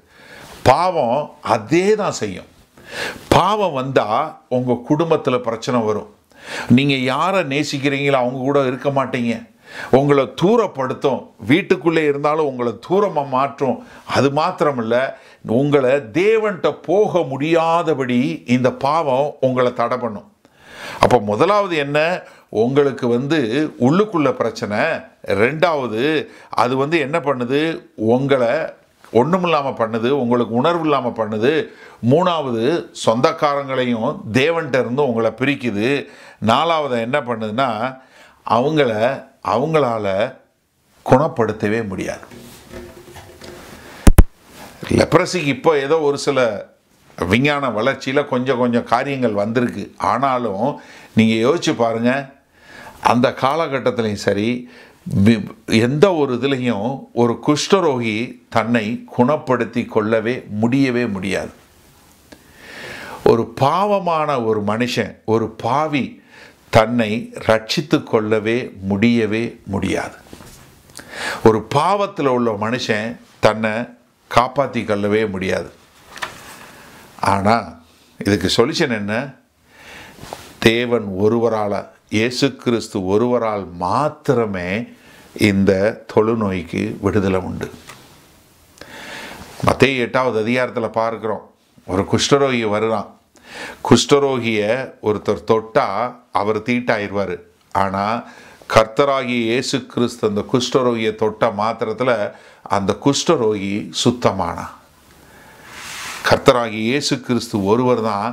பாவம் அதே தான் செய்யும். பாவம் வந்தால் உங்கள் குடும்பத்தில் பிரச்சனை வரும். நீங்கள் யாரை நேசிக்கிறீங்களோ அவங்க கூட இருக்க மாட்டீங்க. உங்களை தூரப்படுத்தும். வீட்டுக்குள்ளே இருந்தாலும் உங்களை தூரமாக மாற்றும். அது மாத்திரமில்ல உங்களை தேவன்கிட்ட போக முடியாதபடி இந்த பாவம் உங்களை தடை பண்ணும். அப்போ முதலாவது என்ன? உங்களுக்கு வந்து உள்ளுக்குள்ள பிரச்சனை. ரெண்டாவது அது வந்து என்ன பண்ணுது? உங்களை ஒன்றும் இல்லாமல் பண்ணுது உங்களுக்கு உணர்வு இல்லாமல் பண்ணுது. மூணாவது சொந்தக்காரங்களையும் தேவன்கிட்ட இருந்து உங்களை பிரிக்குது. நாலாவது என்ன பண்ணுதுன்னா அவங்கள அவங்களால குணப்படுத்தவே முடியாது. லெப்ரசிக்கு இப்போ ஏதோ ஒரு சில விஞ்ஞான வளர்ச்சியில் கொஞ்சம் கொஞ்சம் காரியங்கள் வந்திருக்கு. ஆனாலும் நீங்கள் யோசிச்சு பாருங்கள் அந்த காலகட்டத்திலையும் சரி எந்த ஒரு இதுலேயும் ஒரு குஷ்டரோகி தன்னை குணப்படுத்தி கொள்ளவே முடியவே முடியாது. ஒரு பாவமான ஒரு மனுஷன் ஒரு பாவி தன்னை ரட்சித்து கொள்ளவே முடியவே முடியாது. ஒரு பாவத்தில் உள்ள மனுஷன் தன்னை காப்பாற்றி கொள்ளவே முடியாது. ஆனால் இதுக்கு சொல்யூஷன் என்ன? தேவன் ஒருவரால் இயேசு கிறிஸ்து ஒருவரால் மாத்திரமே இந்த தொழுநோய்க்கு விடுதலை உண்டு. மத்திய எட்டாவது அதிகாரத்தில் பார்க்குறோம். ஒரு குஷ்டரோகி வருவான் குஷ்டரோகியை ஒருத்தர் தொட்டால் அவர் தீட்டாயிடுவார் ஆனால் கர்த்தராகிய இயேசு கிறிஸ்து அந்த குஷ்டரோகியை தொட்ட மாத்திரத்தில் அந்த குஷ்டரோகி சுத்தமானான் கர்த்தராகிய இயேசு கிறிஸ்து ஒருவர் தான்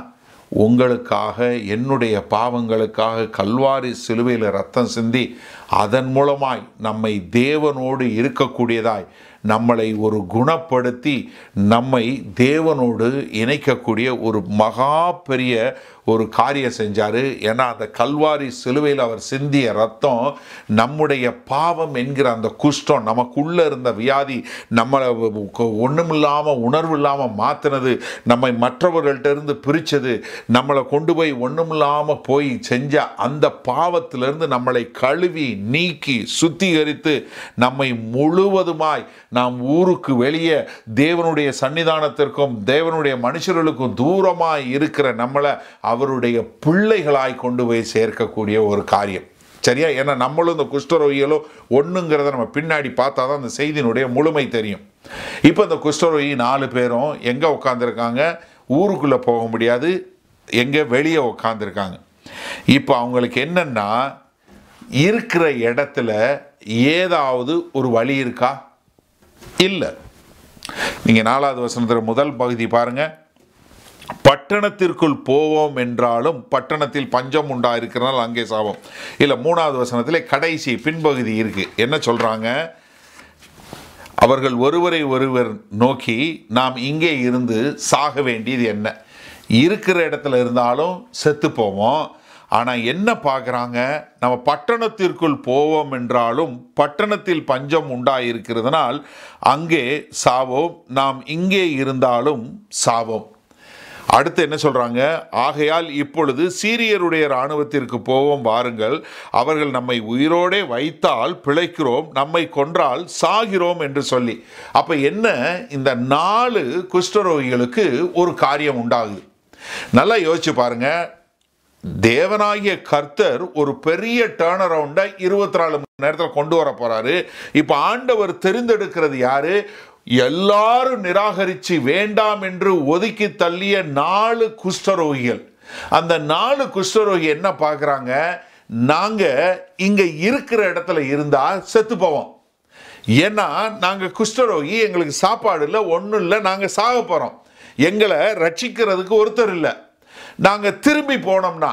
உங்களுக்காக என்னுடைய பாவங்களுக்காக கல்வாரி சிலுவையில் ரத்தம் சிந்தி அதன் மூலமாய் நம்மை தேவனோடு இருக்கக்கூடியதாய் நம்மளை ஒரு குணப்படுத்தி நம்மை தேவனோடு இணைக்கக்கூடிய ஒரு மகா பெரிய ஒரு காரியம் செஞ்சார். ஏன்னா அந்த கல்வாரி சிலுவையில் அவர் சிந்திய ரத்தம் நம்முடைய பாவம் என்கிற அந்த குஷ்டம் நமக்குள்ளே இருந்த வியாதி நம்மளை ஒன்றுமில்லாமல் உணர்வு இல்லாமல் மாற்றினது நம்மை மற்றவர்கள்ட்ட இருந்து பிரித்தது நம்மளை கொண்டு போய் ஒன்றுமில்லாமல் போய் செஞ்ச அந்த பாவத்திலிருந்து நம்மளை கழுவி நீக்கி சுத்திகரித்து நம்மை முழுவதுமாய் நாம் ஊருக்கு வெளியே தேவனுடைய சன்னிதானத்திற்கும் தேவனுடைய மனுஷர்களுக்கும் தூரமாக இருக்கிற நம்மளை அவருடைய பிள்ளைகளாய் கொண்டு போய் சேர்க்கக்கூடிய ஒரு காரியம். சரியா? ஏன்னா நம்மளும் இந்த குஷ்டரோகிகளும் ஒன்றுங்கிறத நம்ம பின்னாடி பார்த்தா தான் அந்த செய்தியினுடைய முழுமை தெரியும். இப்போ இந்த குஷ்டரோகி நாலு பேரும் எங்கே உட்காந்துருக்காங்க ஊருக்குள்ளே போக முடியாது. எங்கே வெளியே உட்காந்துருக்காங்க இப்போ அவங்களுக்கு என்னென்னா இருக்கிற இடத்துல ஏதாவது ஒரு வழி இருக்கா? இல்லை. நீங்கள் நாலாவது வசனத்தில் முதல் பகுதி பாருங்கள் பட்டணத்திற்குள் போவோம் என்றாலும் பட்டணத்தில் பஞ்சம் உண்டா இருக்கிறனால அங்கே சாவோம். இல்லை மூணாவது வசனத்தில் கடைசி பின்பகுதி இருக்குது என்ன சொல்கிறாங்க அவர்கள் ஒருவரை ஒருவர் நோக்கி நாம் இங்கே இருந்து சாக வேண்டியது என்ன? இருக்கிற இடத்துல இருந்தாலும் செத்து போவோம். ஆனால் என்ன பார்க்குறாங்க? நம்ம பட்டணத்திற்குள் போவோம் என்றாலும் பட்டணத்தில் பஞ்சம் உண்டாயிருக்கிறதுனால் அங்கே சாவோம் நாம் இங்கே இருந்தாலும் சாவோம். அடுத்து என்ன சொல்கிறாங்க ஆகையால் இப்பொழுது சீரியருடைய இராணுவத்திற்கு போவோம் வாருங்கள். அவர்கள் நம்மை உயிரோடே வைத்தால் பிழைக்கிறோம் நம்மை கொன்றால் சாகிறோம் என்று சொல்லி. அப்போ என்ன? இந்த நாலு குஷ்டரோகிகளுக்கு ஒரு காரியம் உண்டாகுது. நல்லா யோசிச்சு பாருங்கள் தேவனாகிய கர்த்தர் ஒரு பெரிய டேர்ன் அரவுண்டை இருபத்தி நாலு மணி நேரத்தில் கொண்டு வர போறாரு. இப்போ ஆண்டவர் தெரிந்தெடுக்கிறது யாரு? எல்லாரும் நிராகரித்து வேண்டாம் என்று ஒதுக்கி தள்ளிய நாலு குஷ்டரோகிகள். அந்த நாலு குஷ்டரோகி என்ன பார்க்குறாங்க நாங்கள் இங்கே இருக்கிற இடத்துல இருந்தால் செத்து போவோம். ஏன்னா நாங்கள் குஷ்டரோகி எங்களுக்கு சாப்பாடு இல்லை ஒன்றும் இல்லை நாங்கள் சாக போகிறோம் எங்களை ரட்சிக்கிறதுக்கு ஒருத்தர் இல்லை. நாங்கள் திரும்பி போனோம்னா.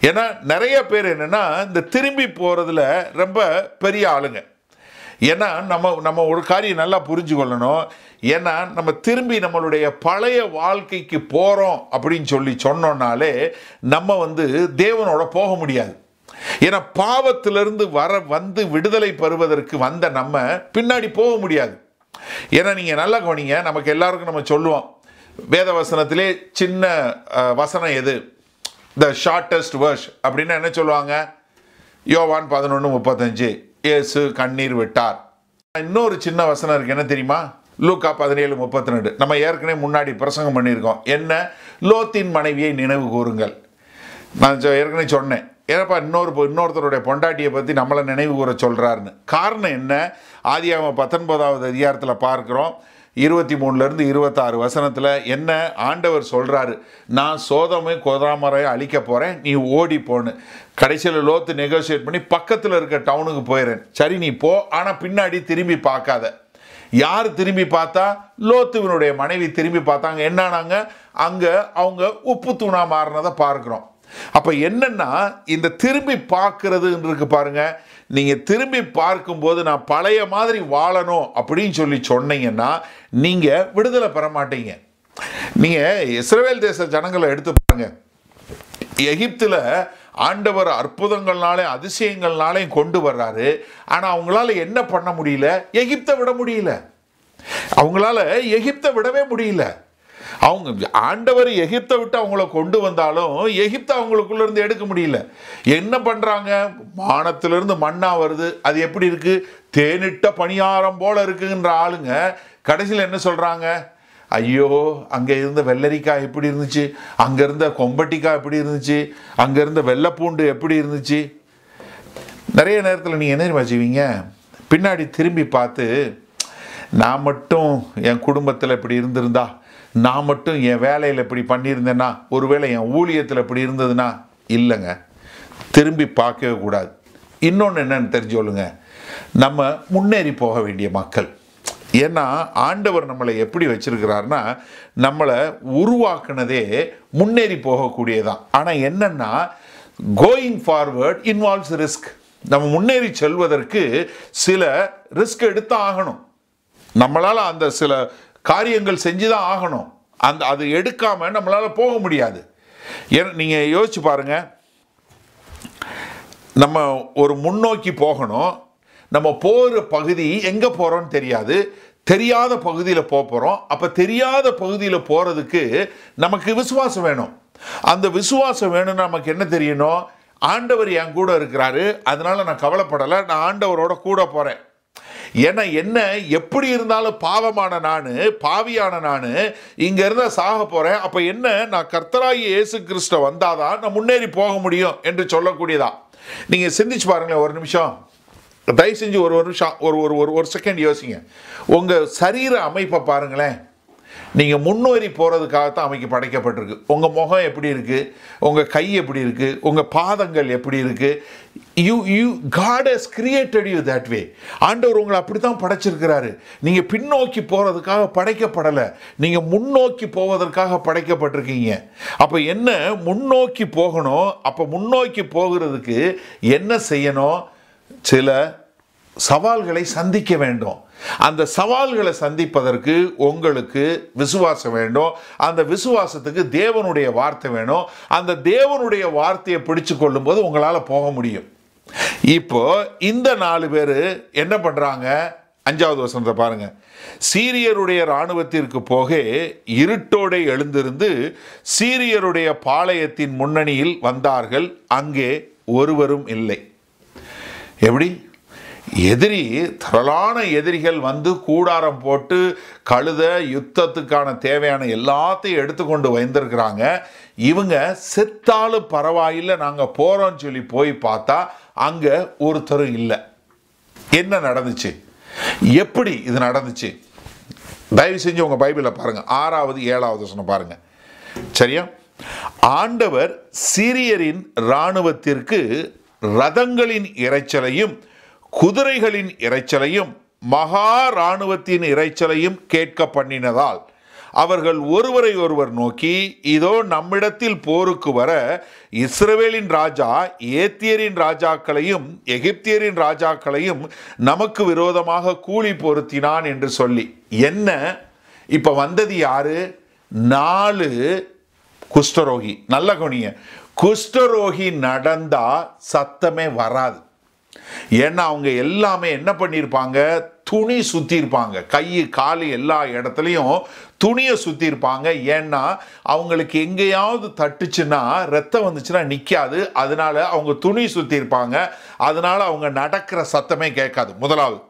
ஏன்னா நிறைய பேர் என்னன்னா இந்த திரும்பி போகிறதுல ரொம்ப பெரிய ஆளுங்க. ஏன்னா நம்ம நம்ம ஒரு காரியம் நல்லா புரிஞ்சு கொள்ளணும் ஏன்னா நம்ம திரும்பி நம்மளுடைய பழைய வாழ்க்கைக்கு போகிறோம் அப்படின்னு சொல்லி சொன்னோன்னாலே நம்ம வந்து தேவனோட போக முடியாது. ஏன்னா பாவத்திலிருந்து வர வந்து விடுதலை பெறுவதற்கு வந்த நம்ம பின்னாடி போக முடியாது. ஏன்னா நீங்கள் நல்லா கவனிங்க நமக்கு எல்லாருக்கும் நம்ம சொல்லுவோம். வேத வசனத்திலே சின்ன வசனம் எது? த ஷார்ட்டஸ்ட் வேர்ஷ் அப்படின்னா என்ன சொல்லுவாங்க? யோவான் பதினொன்று முப்பத்தஞ்சு. இயேசு கண்ணீர் விட்டார். இன்னொரு சின்ன வசனம் இருக்கு என்ன தெரியுமா? லூக்கா பதினேழு முப்பத்தி ரெண்டு நம்ம ஏற்கனவே முன்னாடி பிரசங்கம் பண்ணியிருக்கோம். என்ன? லோத்தின் மனைவியை நினைவு கூறுங்கள். நான் ஏற்கனவே சொன்னேன். ஏன்னப்பா இன்னொரு இன்னொருத்தருடைய பொண்டாட்டியை பற்றி நம்மளை நினைவு கூற சொல்கிறாருன்னு காரணம் என்ன? ஆதியாம பத்தொன்பதாவது அதிகாரத்தில் பார்க்குறோம். இருபத்தி மூணுலேருந்து இருபத்தாறு வசனத்தில் என்ன ஆண்டவர் சொல்கிறாரு நான் சோதமை கோதாமரை அழிக்க போகிறேன் நீ ஓடி போன்னு. கடைசியில் லோத்து நெகோசியேட் பண்ணி பக்கத்தில் இருக்க டவுனுக்கு போயிடுறேன் சரி நீ போ ஆனால் பின்னாடி திரும்பி பார்க்காத. யார் திரும்பி பார்த்தா? லோத்துவினுடைய மனைவி திரும்பி பார்த்தாங்க. என்னன்னாங்க அங்கே அவங்க உப்பு தூணாக மாறினதை பார்க்குறோம். அப்போ என்னென்னா இந்த திரும்பி பார்க்கறதுன்றிருக்கு பாருங்க. நீங்கள் திரும்பி பார்க்கும்போது நான் பழைய மாதிரி வாழணும் அப்படின்னு சொல்லி சொன்னீங்கன்னா நீங்கள் விடுதலை பெற மாட்டீங்க. நீங்கள் இஸ்ரேல் தேச ஜனங்களை எடுத்து பாருங்க. எகிப்தில் ஆண்டவர் அற்புதங்கள்னாலே அதிசயங்கள்னாலையும் கொண்டு வர்றாரு. ஆனால் அவங்களால என்ன பண்ண முடியல? எகிப்தை விட முடியல. அவங்களால எகிப்தை விடவே முடியல. அவங்க ஆண்டவர் எகிப்தை விட்டு அவங்கள கொண்டு வந்தாலும் எகிப்தை அவங்களுக்குள்ளேருந்து எடுக்க முடியல. என்ன பண்ணுறாங்க வானத்திலிருந்து மண்ணாக வருது. அது எப்படி இருக்குது தேனிட்ட பணியாரம் போல் இருக்குங்கிற ஆளுங்க கடைசியில் என்ன சொல்கிறாங்க ஐயோ அங்கே இருந்த வெள்ளரிக்காய் எப்படி இருந்துச்சு? அங்கே இருந்த கொம்பட்டிக்காய் எப்படி இருந்துச்சு? அங்கே இருந்த வெள்ளைப்பூண்டு எப்படி இருந்துச்சு? நிறைய நேரத்தில் நீங்கள் என்ன தெரியுமா செய்வீங்க? பின்னாடி திரும்பி பார்த்து நான் மட்டும் என் குடும்பத்தில் இப்படி இருந்திருந்தா நான் மட்டும் என் வேலையில் இப்படி பண்ணியிருந்தேன்னா ஒருவேளை என் ஊழியத்தில் இப்படி இருந்ததுன்னா இல்லைங்க. திரும்பி பார்க்கவே கூடாது. இன்னொன்று என்னன்னு தெரிஞ்சோளுங்க நம்ம முன்னேறி போக வேண்டிய மக்கள். ஏன்னா ஆண்டவர் நம்மளை எப்படி வச்சிருக்கிறாருன்னா நம்மளை உருவாக்குனதே முன்னேறி போகக்கூடியதான். ஆனால் என்னென்னா கோயிங் ஃபார்வர்ட் இன்வால்வ்ஸ் ரிஸ்க் நம்ம முன்னேறி செல்வதற்கு சில ரிஸ்க் எடுத்து ஆகணும் அந்த சில காரியங்கள் செஞ்சு தான் ஆகணும். அந்த அது எடுக்காமல் நம்மளால் போக முடியாது. ஏன் நீங்கள் யோசிச்சு பாருங்க. நம்ம ஒரு முன்னோக்கி போகணும். நம்ம போகிற பகுதி எங்கே போகிறோம்னு தெரியாது. தெரியாத பகுதியில் போக போகிறோம் அப்போ தெரியாத பகுதியில் போகிறதுக்கு நமக்கு விசுவாசம் வேணும். அந்த விசுவாசம் வேணும்னு நமக்கு என்ன தெரியணும்? ஆண்டவர் என் கூட இருக்கிறாரு. அதனால் நான் கவலைப்படலை. நான் ஆண்டவரோட கூட போகிறேன் ஏன்னா என்ன எப்படி இருந்தாலும் பாவமான நான் பாவியான நான் இங்கேருந்து சாக போகிறேன் அப்போ என்ன நான் கர்த்தராகி இயேசு கிறிஸ்ட வந்தாதான் நான் முன்னேறி போக முடியும் என்று சொல்லக்கூடியதா? நீங்கள் சிந்திச்சு பாருங்களேன் ஒரு நிமிஷம். தயவு செஞ்சு ஒரு நிமிஷம் ஒரு ஒரு ஒரு ஒரு செகண்ட் யோசிங்க. உங்கள் சரீர அமைப்பை பாருங்களேன். நீங்கள் முன்னேறி போகிறதுக்காகத்தான் அமைக்கு படைக்கப்பட்டிருக்கு. உங்கள் முகம் எப்படி இருக்குது உங்கள் கை எப்படி இருக்குது உங்கள் பாதங்கள் எப்படி இருக்குது you you God has created you that way ஆண்டவர் உங்களை அப்படி தான் படைச்சிருக்கிறாரு. நீங்கள் பின்னோக்கி போகிறதுக்காக படைக்கப்படலை. நீங்கள் முன்னோக்கி போவதற்காக படைக்கப்பட்டிருக்கீங்க. அப்போ என்ன முன்னோக்கி போகணும்? அப்போ முன்னோக்கி போகிறதுக்கு என்ன செய்யணும்? சில சவால்களை சந்திக்க வேண்டும். அந்த சவால்களை சந்திப்பதற்கு உங்களுக்கு விசுவாசம் வேண்டும். அந்த விசுவாசத்துக்கு தேவனுடைய வார்த்தை வேணும். அந்த தேவனுடைய வார்த்தையை பிடிச்சு கொள்ளும்போது உங்களால் போக முடியும். இப்போ இந்த நாலு பேர் என்ன பண்ணுறாங்க அஞ்சாவது வசனத்தை பாருங்க. சீரியருடைய இராணுவத்திற்கு போக இருட்டோட எழுந்திருந்து சீரியருடைய பாளையத்தின் முன்னணியில் வந்தார்கள். அங்கே ஒருவரும் இல்லை. எப்படி? எதிரி திரளான எதிரிகள் வந்து கூடாரம் போட்டு கழுத யுத்தத்துக்கான தேவையான எல்லாத்தையும் எடுத்துக்கொண்டு வந்திருக்கிறாங்க. இவங்க செத்தாலும் பரவாயில்லை நாங்கள் போகிறோம்னு சொல்லி போய் பார்த்தா அங்கே ஒருத்தரும் இல்லை. என்ன நடந்துச்சு? எப்படி இது நடந்துச்சு? தயவு செஞ்சு உங்கள் பைபிளை பாருங்கள் ஆறாவது ஏழாவது சொன்ன பாருங்கள் சரியா? ஆண்டவர் சீரியரின் இராணுவத்திற்கு ரதங்களின் இரைச்சலையும் குதிரைகளின் இரைச்சலையும் மகா இராணுவத்தின் இரைச்சலையும் கேட்க பண்ணினதால் அவர்கள் ஒருவரை ஒருவர் நோக்கி இதோ நம்மிடத்தில் போருக்கு வர இஸ்ரவேலின் ராஜா ஏத்தியரின் ராஜாக்களையும் எகிப்தியரின் ராஜாக்களையும் நமக்கு விரோதமாக கூலி பொருத்தினான் என்று சொல்லி. என்ன? இப்போ வந்தது யாரு? நாலு குஷ்டரோகி. நல்ல கவனிய குஷ்டரோகி நடந்தா சத்தமே வராது. ஏன்னா அவங்க எல்லாமே என்ன பண்ணியிருப்பாங்க துணி சுற்றியிருப்பாங்க கை கால் எல்லா இடத்துலையும் துணியை சுற்றியிருப்பாங்க ஏன்னா அவங்களுக்கு எங்கேயாவது தட்டுச்சுன்னா ரத்தம் வந்துச்சுன்னா நிற்காது அதனால அவங்க துணி சுற்றியிருப்பாங்க அதனால் அவங்க நடக்கிற சத்தமே கேட்காது. முதலாவது.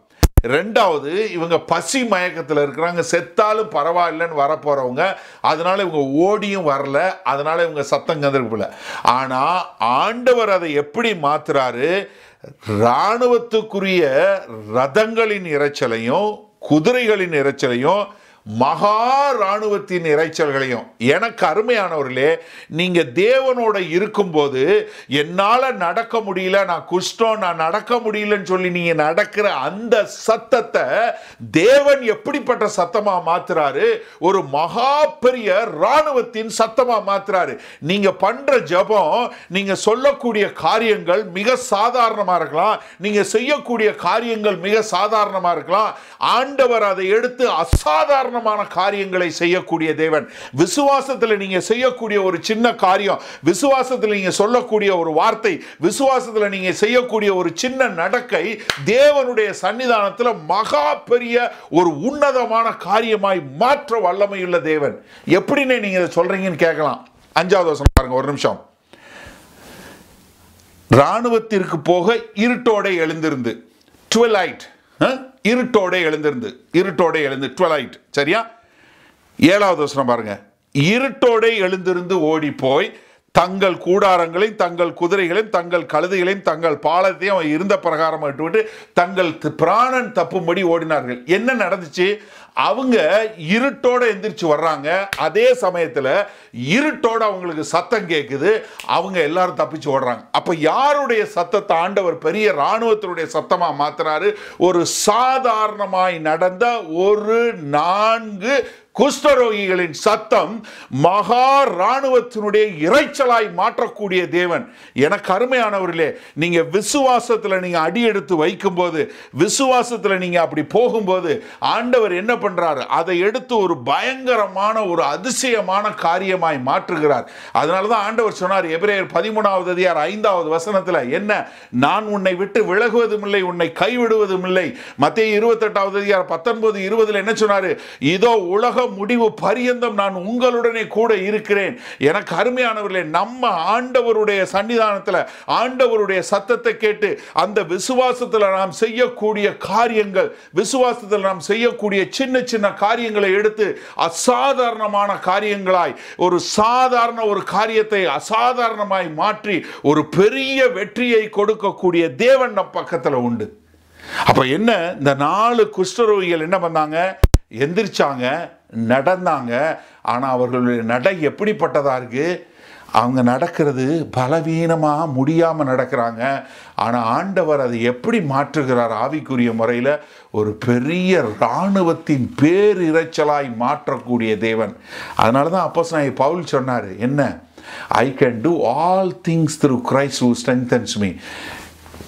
ரெண்டாவது இவங்க பசி மயக்கத்தில் இருக்கிறாங்க. செத்தாலும் பரவாயில்லைன்னு வரப்போகிறவங்க அதனால இவங்க ஓடியும் வரல. அதனால் இவங்க சத்தம் கந்திருக்கல ஆனால் ஆண்டவர் அதை எப்படி மாற்றுறாரு இராணுவத்துக்குரிய ரதங்களின் இரைச்சலையும் குதிரைகளின் இரைச்சலையும் மகா இராணுவத்தின் இறைச்சல்களையும் எனக்கு அருமையானவர்களே நீங்க தேவனோட இருக்கும்போது என்னால் நடக்க முடியல நான் குஷ்டம் நான் நடக்க முடியலன்னு சொல்லி நீங்க நடக்கிற அந்த சத்தத்தை தேவன் எப்படிப்பட்ட சத்தமாக மாத்துறாரு? ஒரு மகா பெரிய இராணுவத்தின் சத்தமாக மாத்துறாரு. நீங்க பண்ற ஜெபம் நீங்க சொல்லக்கூடிய காரியங்கள் மிக சாதாரணமாக இருக்கலாம். நீங்க செய்யக்கூடிய காரியங்கள் மிக சாதாரணமாக இருக்கலாம். ஆண்டவர் அதை எடுத்து அசாதாரண அசாதாரணமான காரியங்களை செய்யக்கூடிய தேவன். விசுவாசத்தில் நீங்க செய்யக்கூடிய ஒரு சின்ன காரியம் விசுவாசத்தில் நீங்க சொல்லக்கூடிய ஒரு வார்த்தை விசுவாசத்தில் நீங்க செய்யக்கூடிய ஒரு சின்ன நடக்கை தேவனுடைய சன்னிதானத்தில் மகா பெரிய ஒரு உன்னதமான காரியமாய் மாற்ற வல்லமையுள்ள தேவன். எப்படின்னு நீங்க இதை சொல்றீங்கன்னு கேட்கலாம். அஞ்சாவது வருஷம் பாருங்க ஒரு நிமிஷம். ராணுவத்திற்கு போக இருட்டோட எழுந்திருந்து. டுவெலைட் இருட்டோட எழுந்திருந்து இருட்டோட எழுந்து டுவெலைட் சரியா? ஏழாவது வசனம் பாருங்க. இருட்டோட எழுந்திருந்து ஓடி போய் தங்கள் கூடாரங்களையும் தங்கள் குதிரைகளையும் தங்கள் கழுதைகளையும் தங்கள் பாலத்தையும் அவன் இருந்த பிரகாரம் விட்டுவிட்டு தங்கள் பிராணன் தப்பும்படி ஓடினார்கள். என்ன நடந்துச்சு? அவங்க இருட்டோட எந்திரிச்சு வர்றாங்க. அதே சமயத்தில் இருட்டோட அவங்களுக்கு சத்தம் கேட்குது அவங்க எல்லாரும் தப்பிச்சு ஓடுறாங்க. அப்போ யாருடைய சத்தத்தை ஆண்டவர் பெரிய இராணுவத்தினுடைய சத்தமாக மாத்துறாரு? ஒரு சாதாரணமாய் நடந்த ஒரு நான்கு குஷ்டரோகிகளின் சத்தம் மகா இராணுவத்தினுடைய இறைச்சலாய் மாற்றக்கூடிய தேவன். எனக்கு அருமையானவர்களே நீங்க விசுவாசத்துல நீங்க அடி எடுத்து வைக்கும்போது விசுவாசத்துல நீங்க அப்படி போகும்போது ஆண்டவர் என்ன பண்றாரு? அதை எடுத்து ஒரு பயங்கரமான ஒரு அதிசயமான காரியமாய் மாற்றுகிறார். அதனால தான் ஆண்டவர் சொன்னார் எபிரேயர் பதிமூணாவது அதிகார் ஐந்தாவது வசனத்துல என்ன? நான் உன்னை விட்டு விலகுவதும் இல்லை உன்னை கைவிடுவதும் இல்லை. மத்திய இருபத்தெட்டாவது அதிகார் பத்தொன்பது இருபதுல என்ன சொன்னாரு? இதோ உலக முடிவு பரியந்தம் நான் உங்களுடனே கூட இருக்கிறேன். எனக்கு அருமையானவர்களே நம்ம ஆண்டவருடைய சன்னிதானத்தில் ஆண்டவருடைய சத்தத்தை கேட்டு அந்த விசுவாசத்தில் நாம் செய்யக்கூடிய காரியங்கள் விசுவாசத்தில் நாம் செய்யக்கூடிய சின்ன சின்ன காரியங்களை எடுத்து அசாதாரணமான காரியங்களாய் ஒரு சாதாரண ஒரு காரியத்தை அசாதாரணமாய் மாற்றி ஒரு பெரிய வெற்றியை கொடுக்கக்கூடிய தேவன் நம் பக்கத்தில் உண்டு. அப்ப என்ன? இந்த நாலு குஷ்டரோகிகள் என்ன பண்ணாங்க? எந்திரிச்சாங்க நடந்தாங்க. ஆனால் அவர்களுடைய நடை எப்படிப்பட்டதாக இருக்குது அவங்க நடக்கிறது பலவீனமாக முடியாமல் நடக்கிறாங்க. ஆனால் ஆண்டவர் அதை எப்படி மாற்றுகிறார் ஆவிக்குரிய முறையில்? ஒரு பெரிய இராணுவத்தின் பேரிரைச்சலாய் மாற்றக்கூடிய தேவன். அதனால தான் அப்போ பவுல் சொன்னார் என்ன? I can do all things through Christ who strengthens me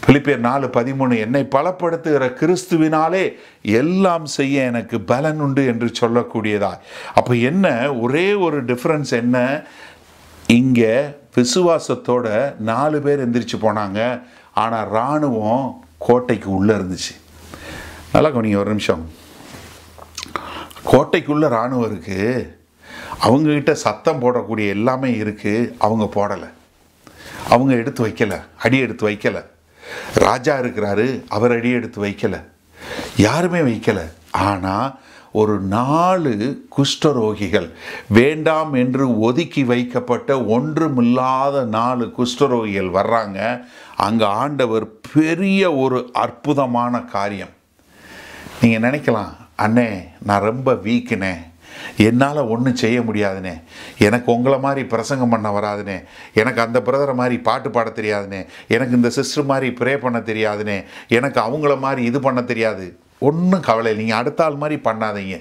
பிலிப்பியர் நாலு பதிமூணு என்னை பலப்படுத்துகிற கிறிஸ்துவினாலே எல்லாம் செய்ய எனக்கு பலன் உண்டு என்று சொல்லக்கூடியதா? அப்போ என்ன ஒரே ஒரு டிஃப்ரென்ஸ் என்ன? இங்கே விசுவாசத்தோட நாலு பேர் எந்திரிச்சு போனாங்க. ஆனால் இராணுவம் கோட்டைக்கு உள்ளே இருந்துச்சு. நல்லா கவனிங்க ஒரு நிமிஷம். கோட்டைக்குள்ளே இராணுவம் இருக்குது அவங்கக்கிட்ட சத்தம் போடக்கூடிய எல்லாமே இருக்குது அவங்க போடலை. அவங்க எடுத்து வைக்கலை. அடி எடுத்து வைக்கலை. ராஜா இருக்கிறாரு அவர் அடி எடுத்து வைக்கலை. யாருமே வைக்கலை. ஆனால் ஒரு நாலு குஷ்டரோகிகள் வேண்டாம் என்று ஒதுக்கி வைக்கப்பட்ட ஒன்றுமில்லாத நாலு குஷ்டரோகிகள் வர்றாங்க. அங்கே ஆண்டவர் பெரிய ஒரு அற்புதமான காரியம். நீங்கள் நினைக்கலாம் அண்ணே நான் ரொம்ப வீக்குனே என்னால் ஒன்றும் செய்ய முடியாதுனே. எனக்கு உங்களை மாதிரி பிரசங்கம் பண்ண வராதுனே. எனக்கு அந்த பிரதரை மாதிரி பாட்டு பாட தெரியாதுனே. எனக்கு இந்த சிஸ்டர் மாதிரி ப்ரே பண்ண தெரியாதுனே. எனக்கு அவங்கள மாதிரி இது பண்ண தெரியாது. ஒன்றும் கவலை நீங்கள் அடுத்த ஆள் மாதிரி பண்ணாதீங்க.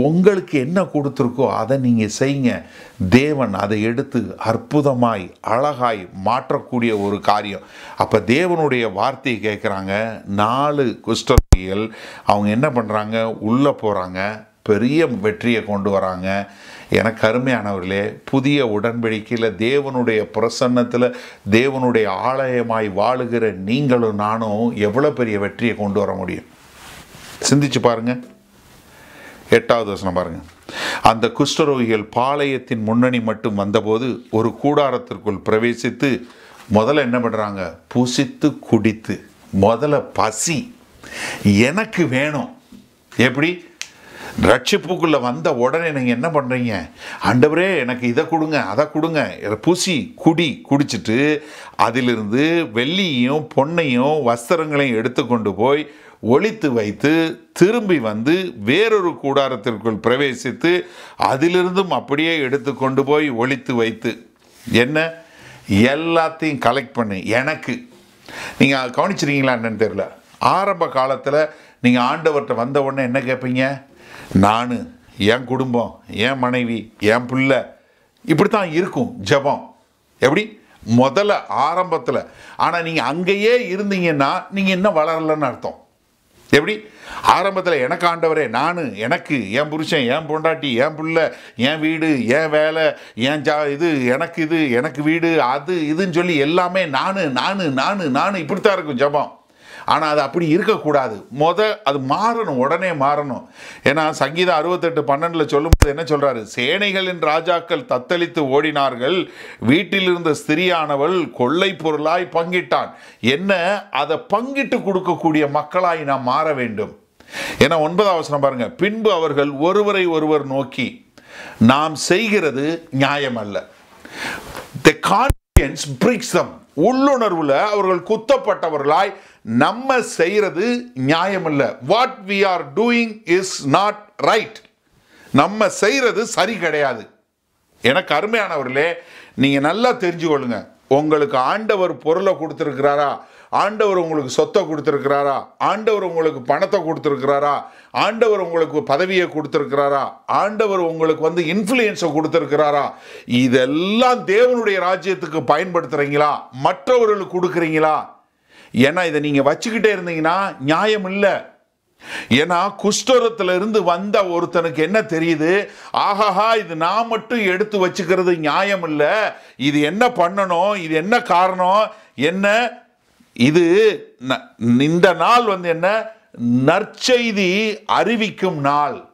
உங்களுக்கு என்ன கொடுத்துருக்கோ அதை நீங்கள் செய்யுங்க. தேவன் அதை எடுத்து அற்புதமாய் அழகாய் மாற்றக்கூடிய ஒரு காரியம். அப்போ தேவனுடைய வார்த்தையை கேட்குறாங்க. நாலு குஷ்டரோகிகள் அவங்க என்ன பண்ணுறாங்க உள்ளே போகிறாங்க பெரிய வெற்றியை கொண்டு வராங்க. எனக்கு அருமையானவர்களே புதிய உடன்படிக்கையில் தேவனுடைய பிரசன்னத்தில் தேவனுடைய ஆலயமாய் வாழுகிற நீங்களும் நானும் எவ்வளோ பெரிய வெற்றியை கொண்டு வர முடியும்? சிந்திச்சு பாருங்க. எட்டாவது வசனம் பாருங்க. அந்த குஷ்டரோகிகள் பாளையத்தின் முன்னணி மட்டும் வந்தபோது ஒரு கூடாரத்திற்குள் பிரவேசித்து முதல்ல என்ன பண்ணுறாங்க புசித்து குடித்து முதல்ல பசி எனக்கு வேணும். எப்படி? ரட்சிப்புக்குள்ளே வந்த உடனே நீங்கள் என்ன பண்ணுறீங்க ஆண்டவரே எனக்கு இதை கொடுங்க அதை கொடுங்க. இதை பூசி குடி குடிச்சிட்டு அதிலிருந்து வெள்ளியும் பொன்னையும் வஸ்திரங்களையும் எடுத்துக்கொண்டு போய் ஒழித்து வைத்து திரும்பி வந்து வேறொரு கூடாரத்திற்குள் பிரவேசித்து அதிலிருந்தும் அப்படியே எடுத்து கொண்டு போய் ஒழித்து வைத்து. என்ன? எல்லாத்தையும் கலெக்ட் பண்ணு. எனக்கு. நீங்கள் கவனிச்சிருக்கீங்களா என்னன்னு தெரியல. ஆரம்ப காலத்தில் நீங்கள் ஆண்டவர்கிட்ட வந்த உடனே என்ன கேட்பீங்க நான் என் குடும்பம் என் மனைவி என் பிள்ளை இப்படி தான் இருக்கும் ஜெபம். எப்படி? முதல்ல ஆரம்பத்தில். ஆனால் நீங்கள் அங்கேயே இருந்தீங்கன்னா நீங்கள் இன்னும் வளரலன்னு அர்த்தம். எப்படி? ஆரம்பத்தில் எனக்கு ஆண்டவரே நான் எனக்கு என் புருஷன் என் பொண்டாட்டி என் பிள்ளை என் வீடு என் வேலை என் ஜா இது எனக்கு இது எனக்கு வீடு அது இதுன்னு சொல்லி எல்லாமே நான் நான் நான் நான் இப்படித்தான் இருக்கும் ஜெபம். ஆனால் அது அப்படி இருக்கக்கூடாது. மொதல் அது மாறணும் உடனே மாறணும். ஏன்னா சங்கீதம் அறுபத்தெட்டு பன்னெண்டில் சொல்லும்போது என்ன சொல்கிறாரு சேனைகளின் ராஜாக்கள் தத்தளித்து ஓடினார்கள். வீட்டில் இருந்த ஸ்திரியானவள் கொள்ளை பொருளாய் பங்கிட்டான். என்ன? அதை பங்கிட்டு கொடுக்கக்கூடிய மக்களாய் நாம் மாற வேண்டும். ஏன்னா ஒன்பதாம் அவசரம் பாருங்க. பின்பு அவர்கள் ஒருவரை ஒருவர் நோக்கி நாம் செய்கிறது நியாயம் அல்ல த கான்சியன்ஸ் பிரிக்ஸ் தம் அவர்கள் குத்தப்பட்டவர்களாய் நம்ம செய்கிறது நியாயம் what we are doing is not right நம்ம செய்கிறது சரி கிடையாது. எனக்கு அருமையானவர்களே நீங்கள் நல்லா தெரிஞ்சுக்கொள்ளுங்க. உங்களுக்கு ஆண்டவர் பொருளை கொடுத்துருக்கிறாரா? ஆண்டவர் உங்களுக்கு சொத்தை கொடுத்துருக்கிறாரா? ஆண்டவர் உங்களுக்கு பணத்தை கொடுத்துருக்கிறாரா? ஆண்டவர் உங்களுக்கு பதவியை கொடுத்துருக்கிறாரா? ஆண்டவர் உங்களுக்கு வந்து இன்ஃப்ளூயன்ஸை கொடுத்துருக்கிறாரா? இதெல்லாம் தேவனுடைய ராஜ்யத்துக்கு பயன்படுத்துறீங்களா? மற்றவர்களுக்கு கொடுக்குறீங்களா? ஏன்னா இதை நீங்கள் வச்சுக்கிட்டே இருந்தீங்கன்னா நியாயம் இல்லை ஏன்னா குஷ்டரத்துல இருந்து வந்த ஒருத்தனுக்கு என்ன தெரியுது? ஆஹாஹா இது நான் மட்டும் எடுத்து வச்சுக்கிறது நியாயம் இல்லை இது என்ன பண்ணணும்? இது என்ன காரணம்? என்ன? இது ந- இந்த நாள் வந்து என்ன? நற்செய்தி அறிவிக்கும் நாள்.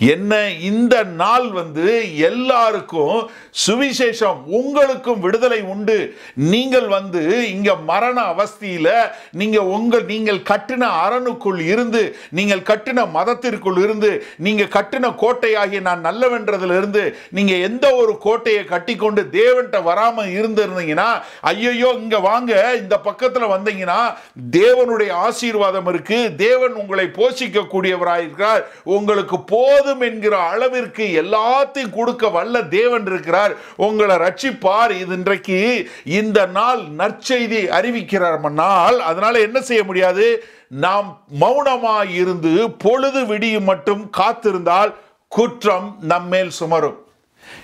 என்ன இந்த நாள் வந்து எல்லாருக்கும் சுவிசேஷம் உங்களுக்கும் விடுதலை உண்டு. நீங்கள் வந்து இங்க மரண அவஸ்தியில நீங்க உங்கள் நீங்கள் கட்டின அரணுக்குள் இருந்து நீங்கள் கட்டின மதத்திற்குள் இருந்து நீங்க கட்டின கோட்டையாகிய நான் நல்லவென்றதுல இருந்து நீங்க எந்த ஒரு கோட்டையை கட்டிக்கொண்டு தேவன்கிட்ட வராம இருந்திருந்தீங்கன்னா ஐயோ இங்க வாங்க இந்த பக்கத்துல வந்தீங்கன்னா தேவனுடைய ஆசீர்வாதம் இருக்கு தேவன் உங்களை போஷிக்க கூடியவராயிருக்கிறார் உங்களுக்கு போதும் என்கிற அளவிற்கு எல்லாத்தையும் கொடுக்க வல்ல தேவன் இருக்கிறார். உங்களை ரட்சிப்பார். இது இன்றைக்கு இந்த நாள் நற்செய்தி அறிவிக்கிறார் நாள் அதனால என்ன செய்ய முடியாது? நாம் மௌனமாய் இருந்து பொழுது விடியும் மட்டும் காத்திருந்தால் குற்றம் நம்மேல் சுமரும்.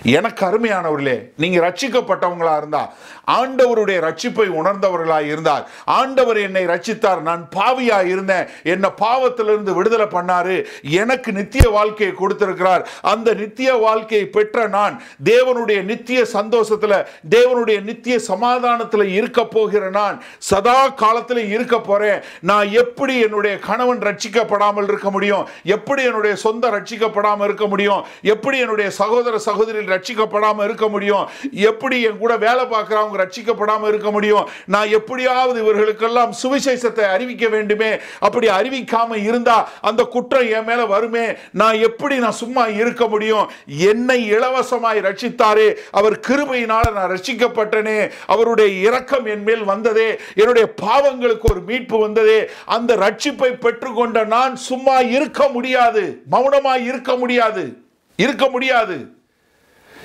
எனக்கு அருமையானவர்களே நீங்க ரட்சிக்கப்பட்டவங்களா இருந்தா ஆண்டவருடைய ரட்சிப்பை உணர்ந்தவர்களா இருந்தார். ஆண்டவர் என்னை ரட்சித்தார். நான் பாவியா இருந்தேன். என்ன பாவத்திலிருந்து விடுதலை பண்ணாரு. எனக்கு நித்திய வாழ்க்கையை கொடுத்திருக்கிறார். அந்த நித்திய வாழ்க்கையை பெற்ற நான் தேவனுடைய நித்திய சந்தோஷத்துல தேவனுடைய நித்திய சமாதானத்துல இருக்க போகிற நான் சதா காலத்துல இருக்க போறேன். நான் எப்படி என்னுடைய கணவன் ரட்சிக்கப்படாமல் இருக்க முடியும்? எப்படி என்னுடைய சொந்த ரட்சிக்கப்படாமல் இருக்க முடியும்? எப்படி என்னுடைய சகோதர சகோதரி சகோதரிகள் ரட்சிக்கப்படாமல் இருக்க முடியும்? எப்படி என் கூட வேலை பார்க்குறவங்க ரட்சிக்கப்படாமல் இருக்க முடியும்? நான் எப்படியாவது இவர்களுக்கெல்லாம் சுவிசேஷத்தை அறிவிக்க வேண்டுமே? அப்படி அறிவிக்காம இருந்தா அந்த குற்றம் என் மேல வருமே? நான் எப்படி நான் சும்மா இருக்க முடியும்? என்னை இலவசமாய் ரட்சித்தாரே அவர் கிருபையினால் நான் ரட்சிக்கப்பட்டனே. அவருடைய இரக்கம் என் மேல் வந்ததே. என்னுடைய பாவங்களுக்கு ஒரு மீட்பு வந்ததே. அந்த ரட்சிப்பை பெற்றுக்கொண்ட நான் சும்மா இருக்க முடியாது. மௌனமாய் இருக்க முடியாது. இருக்க முடியாது.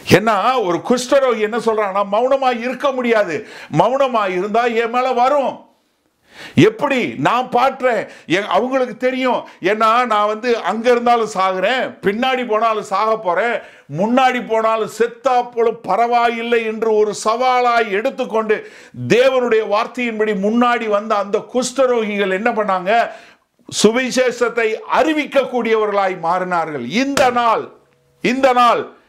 ஏன்னா ஒரு குஷ்டரோகி என்ன சொல்றாங்கன்னா மௌனமா இருக்க முடியாது. மௌனமா இருந்தா என் மேல வரும். எப்படி? நான் பாட்டுறேன். அவங்களுக்கு தெரியும். ஏன்னா நான் வந்து அங்க இருந்தாலும் சாகுறேன். பின்னாடி போனாலும் சாக போறேன். முன்னாடி போனாலும் செத்தா போலும் பரவாயில்லை என்று ஒரு சவாலாய் எடுத்துக்கொண்டு தேவனுடைய வார்த்தையின்படி முன்னாடி வந்த அந்த குஷ்டரோகிகள் என்ன பண்ணாங்க? சுவிசேஷத்தை அறிவிக்கக்கூடியவர்களாய் மாறினார்கள். இந்த நாள் இந்த நாள்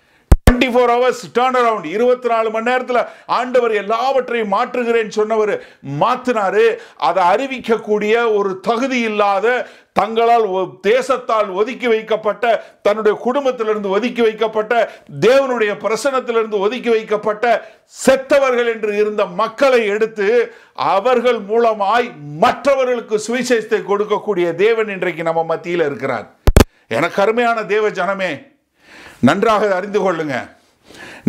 twenty four hours turn around இருபத்தி நாலு மணி நேரத்தில் ஆண்டவர் எல்லாவற்றையும் மாற்றுகிறேன் சொன்னவர் மாத்தினாரு. அதை அறிவிக்கக்கூடிய ஒரு தகுதி இல்லாத தங்களால் ஒ- தேசத்தால் ஒதுக்கி வைக்கப்பட்ட தன்னுடைய குடும்பத்திலிருந்து ஒதுக்கி வைக்கப்பட்ட தேவனுடைய பிரசனத்திலிருந்து ஒதுக்கி வைக்கப்பட்ட செத்தவர்கள் என்று இருந்த மக்களை எடுத்து அவர்கள் மூலமாய் மற்றவர்களுக்கு சுவிசேஷத்தை கொடுக்கக்கூடிய தேவன் இன்றைக்கு நம்ம மத்தியில் இருக்கிறார். எனக்கு அருமையான தேவ ஜனமே நன்றாக அறிந்து கொள்ளுங்க.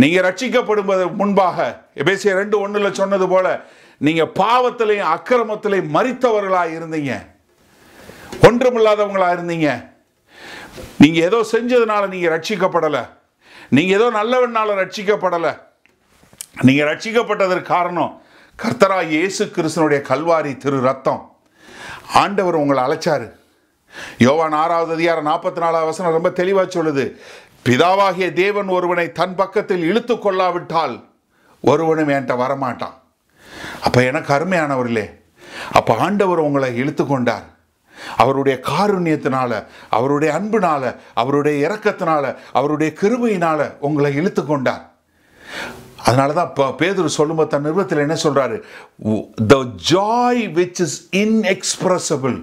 நீங்க ரட்சிக்கப்படுவது முன்பாக எபேசிய ரெண்டு ஒண்ணுல சொன்னது போல நீங்க பாவத்திலையும் அக்கிரமத்திலையும் மறித்தவர்களா இருந்தீங்க. ஒன்றுமில்லாதவங்களா இருந்தீங்க. நீங்க ஏதோ செஞ்சதுனால நீங்க ரட்சிக்கப்படல. நீங்க ஏதோ நல்லவனால ரட்சிக்கப்படல. நீங்க ரட்சிக்கப்பட்டதற்கு காரணம் கர்த்தரா இயேசு கிருஷ்ணனுடைய கல்வாரி திரு ரத்தம். ஆண்டவர் உங்களை அழைச்சாரு. யோவான் ஆறாவது அதிகாரம் நாற்பத்தி நாலாவது வசனம் ரொம்ப தெளிவாக சொல்லுது. பிதாவாகிய தேவன் ஒருவனை தன் பக்கத்தில் இழுத்து கொள்ளாவிட்டால் ஒருவனும் என்கிட்ட வரமாட்டான். அப்போ எனக்கு அருமையானவர்களே அப்போ ஆண்டவர் உங்களை இழுத்து கொண்டார். அவருடைய காருண்யத்தினால அவருடைய அன்பினால அவருடைய இரக்கத்தினால அவருடைய கிருபையினால உங்களை இழுத்து கொண்டார். அதனால தான் இப்போ பேதர் சொல்லும்போது தன் நிறுவத்தில் என்ன சொல்கிறாரு the joy which is inexpressible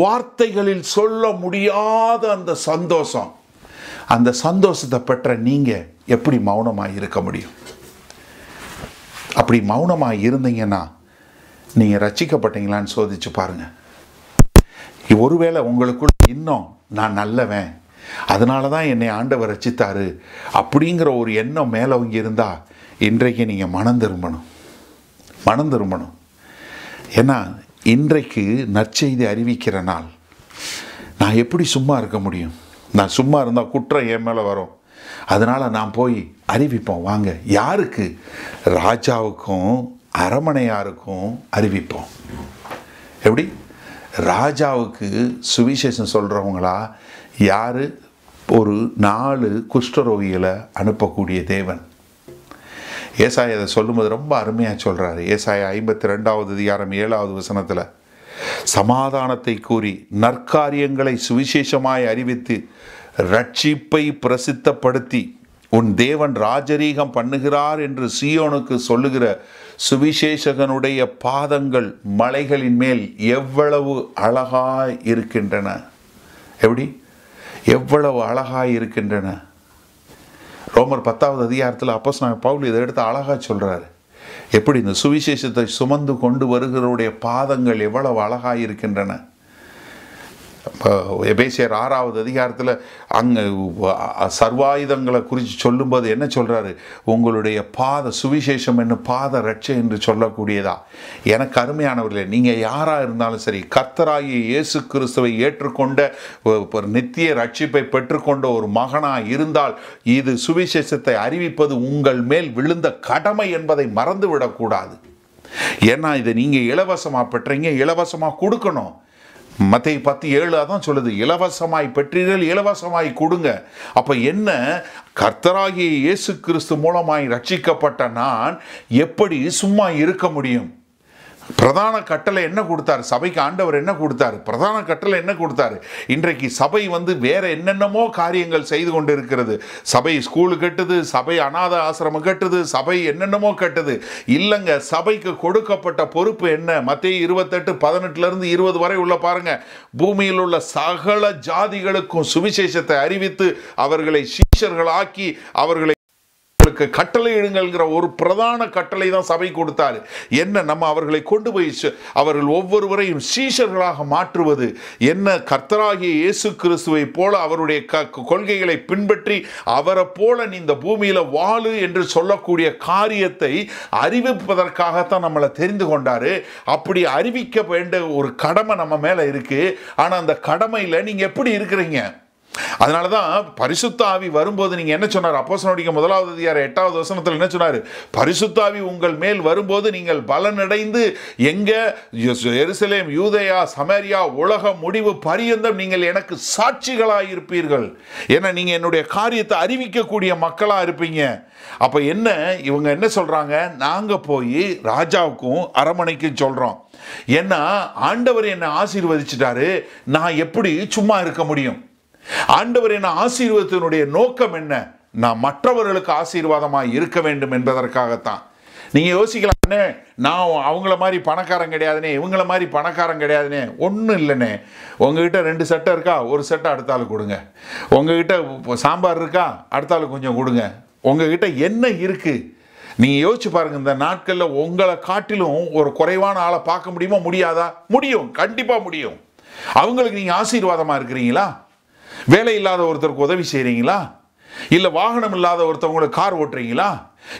வார்த்தைகளில் சொல்ல முடியாத அந்த சந்தோஷம். அந்த சந்தோஷத்தை பெற்ற நீங்கள் எப்படி மௌனமாக இருக்க முடியும்? அப்படி மௌனமாக இருந்தீங்கன்னா நீங்கள் ரசிக்கப்பட்டீங்களான்னு சோதிச்சு பாருங்கள் ஒருவேளை உங்களுக்குள் இன்னும் நான் நல்லவன் அதனால தான் என்னை ஆண்டவர் ரச்சித்தாரு அப்படிங்கிற ஒரு எண்ணம் மேலே அவங்க இருந்தால் இன்றைக்கு நீங்கள் மனம் திரும்பணும். மனம் திரும்பணும். ஏன்னா இன்றைக்கு நற்செய்தி அறிவிக்கிற நாள். நான் எப்படி சும்மா இருக்க முடியும்? நான் சும்மா இருந்தால் குற்றம் என் மேலே வரும். அதனால் நான் போய் அறிவிப்போம். வாங்க யாருக்கு? ராஜாவுக்கும் அரமனையாருக்கும் அறிவிப்போம். எப்படி? ராஜாவுக்கு சுவிசேஷம் சொல்கிறவங்களா யார்? ஒரு நாலு குஷ்டரோகிகளை அனுப்பக்கூடிய தேவன். ஏசாய் அதை சொல்லும்போது ரொம்ப அருமையாக சொல்கிறாரு ஏசாய ஐம்பத்தி ரெண்டாவது அதிகாரம் ஏழாவது வசனத்தில். சமாதானத்தை கூறி நற்காரியங்களை சுவிசேஷமாய் அறிவித்து ரட்சிப்பை பிரசித்தப்படுத்தி உன் தேவன் ராஜரீகம் பண்ணுகிறார் என்று சியோனுக்கு சொல்லுகிற சுவிசேஷகனுடைய பாதங்கள் மலைகளின் மேல் எவ்வளவு அழகாய் இருக்கின்றன. எப்படி? எவ்வளவு அழகாய் இருக்கின்றன. ரோமர் பத்தாவது அதிகாரத்தில் அப்போஸ் நான் பவுல் இதை எடுத்து அழகாக சொல்கிறாரு எப்படி இந்த சுவிசேஷத்தை சுமந்து கொண்டு வருகிறவருடைய பாதங்கள் எவ்வளவு அழகாக இருக்கின்றன எபேசியர் ஆறாவது அதிகாரத்தில் அங்கே சர்வாயுதங்களை குறித்து சொல்லும்போது என்ன சொல்கிறாரு உங்களுடைய பாத சுவிசேஷம் என்ன பாத ரட்சை என்று சொல்லக்கூடியதா? எனக்கு அருமையானவர்களே நீங்கள் யாராக இருந்தாலும் சரி கர்த்தராகிய இயேசு கிறிஸ்துவை ஏற்றுக்கொண்ட ஒரு நித்திய ரட்சிப்பை பெற்றுக்கொண்ட ஒரு மகனாக இருந்தால் இது சுவிசேஷத்தை அறிவிப்பது உங்கள் மேல் விழுந்த கடமை என்பதை மறந்துவிடக்கூடாது. ஏன்னா இதை நீங்கள் இலவசமாக பெற்றீங்க இலவசமாக கொடுக்கணும். மத்திய பத்து ஏழு அதான் சொல்லுது இலவசமாய் பெற்றீர்கள் இலவசமாய் கொடுங்க. அப்போ என்ன? கர்த்தராகிய இயேசு கிறிஸ்து மூலமாய் ரட்சிக்கப்பட்ட நான் எப்படி சும்மா இருக்க முடியும்? பிரதான கட்டளை என்ன கொடுத்தாரு? சபைக்கு ஆண்டவர் என்ன கொடுத்தாரு? பிரதான கட்டளை என்ன கொடுத்தாரு? இன்றைக்கு சபை வந்து வேற என்னென்னமோ காரியங்கள் செய்து கொண்டு இருக்கிறது சபை ஸ்கூலு கட்டுது சபை அநாத ஆசிரமம் கட்டுது சபை என்னென்னமோ கட்டுது. இல்லைங்க சபைக்கு கொடுக்கப்பட்ட பொறுப்பு என்ன? மத்திய இருபத்தெட்டு பதினெட்டுல இருந்து இருபது வரை உள்ள பாருங்க. பூமியில் உள்ள சகல ஜாதிகளுக்கும் சுவிசேஷத்தை அறிவித்து அவர்களை சீஷர்களாக்கி அவர்களை அவர்களுக்கு கட்டளை இடுங்கள்ங்கிற ஒரு பிரதான கட்டளை தான் சபை கொடுத்தாரு. என்ன நம்ம அவர்களை கொண்டு போய் சு- அவர்கள் ஒவ்வொருவரையும் சீஷர்களாக மாற்றுவது என்ன கர்த்தராகிய இயேசு கிறிஸ்துவை போல அவருடைய க கொள்கைகளை பின்பற்றி அவரை போல நீ இந்த பூமியில வாழு என்று சொல்லக்கூடிய காரியத்தை அறிவிப்பதற்காகத்தான் நம்மளை தெரிந்து கொண்டாரு. அப்படி அறிவிக்க வேண்டிய ஒரு கடமை நம்ம மேல இருக்கு. ஆனா அந்த கடமையில நீங்க எப்படி இருக்கிறீங்க? அதனால தான் பரிசுத்தாவி வரும்போது நீங்கள் என்ன சொன்னார்? அப்போஸ்தலனுடைய முதலாவது அதிகார எட்டாவது வசனத்தில் என்ன சொன்னார்? பரிசுத்தாவி உங்கள் மேல் வரும்போது நீங்கள் பலனடைந்து எங்கே? எருசலேம் யூதயா சமரியா உலக முடிவு பரியந்தம் நீங்கள் எனக்கு சாட்சிகளாக இருப்பீர்கள். ஏன்னா நீங்கள் என்னுடைய காரியத்தை அறிவிக்கக்கூடிய மக்களாக இருப்பீங்க. அப்போ என்ன? இவங்க என்ன சொல்கிறாங்க நாங்கள் போய் ராஜாவுக்கும் அரமனைக்கும் சொல்கிறோம் ஏன்னா ஆண்டவர் என்னை ஆசீர்வதிச்சிட்டாரு. நான் எப்படி சும்மா இருக்க முடியும்? ஆண்டவர் என்ன ஆசீர்வாதத்தினுடைய நோக்கம் என்ன? நான் மற்றவர்களுக்கு ஆசீர்வாதமாக இருக்க வேண்டும் என்பதற்காகத்தான். நீங்கள் யோசிக்கலாம் நான் அவங்கள மாதிரி பணக்காரன் கிடையாதுனே இவங்கள மாதிரி பணக்காரன் கிடையாதுனே ஒன்றும் இல்லைண்ணே உங்ககிட்ட ரெண்டு சட்டை இருக்கா? ஒரு சட்டை அடுத்த கொடுங்க. உங்ககிட்ட சாம்பார் இருக்கா? அடுத்த கொஞ்சம் கொடுங்க. உங்ககிட்ட என்ன இருக்குது நீங்கள் யோசிச்சு பாருங்கள் இந்த நாட்களில் உங்களை காட்டிலும் ஒரு குறைவான ஆளை பார்க்க முடியுமா? முடியாதா? முடியும். கண்டிப்பாக முடியும். அவங்களுக்கு நீங்கள் ஆசீர்வாதமாக இருக்கிறீங்களா? வேலை இல்லாத ஒருத்தருக்கு உதவி செய்கிறீங்களா இல்லை வாகனம் இல்லாத ஒருத்தவங்களுக்கு கார் ஓட்டுறீங்களா?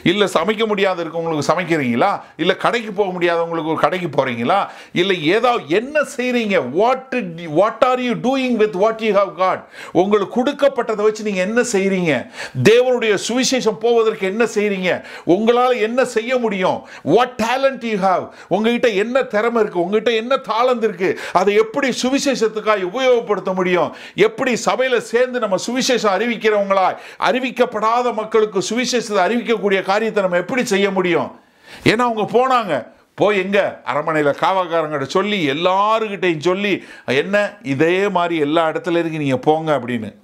இல்ல சமைக்க முடியாத இருக்கவங்களுக்கு சமைக்கிறீங்களா? இல்ல கடைக்கு போக முடியாதவங்களுக்கு ஒரு கடைக்கு போறீங்களா? இல்லை ஏதாவது என்ன செய்றீங்க? What what are you doing with what you have got உங்களுக்கு கொடுக்கப்பட்டதை வச்சு நீங்க என்ன செய்கிறீங்க தேவனுடைய சுவிசேஷம் போவதற்கு என்ன செய்கிறீங்க உங்களால என்ன செய்ய முடியும்? வாட் டேலண்ட் யூ ஹாவ் உங்ககிட்ட என்ன திறமை இருக்கு? உங்ககிட்ட என்ன தாளந்து இருக்கு? அதை எப்படி சுவிசேஷத்துக்காக உபயோகப்படுத்த முடியும்? எப்படி சபையில சேர்ந்து நம்ம சுவிசேஷம் அறிவிக்கிறவங்களா அறிவிக்கப்படாத மக்களுக்கு சுவிசேஷத்தை அறிவிக்கக்கூடிய காரியத்தை நம்ம எப்படி செய்ய முடியும்? ஏன்னா அவங்க போனாங்க. போய் எங்க? அரண்மனையில் காவல்காரங்கிட்ட சொல்லி எல்லாருக்கிட்டையும் சொல்லி என்ன இதே மாதிரி எல்லா இடத்துல இருக்கு நீங்கள் போங்க அப்படின்னு.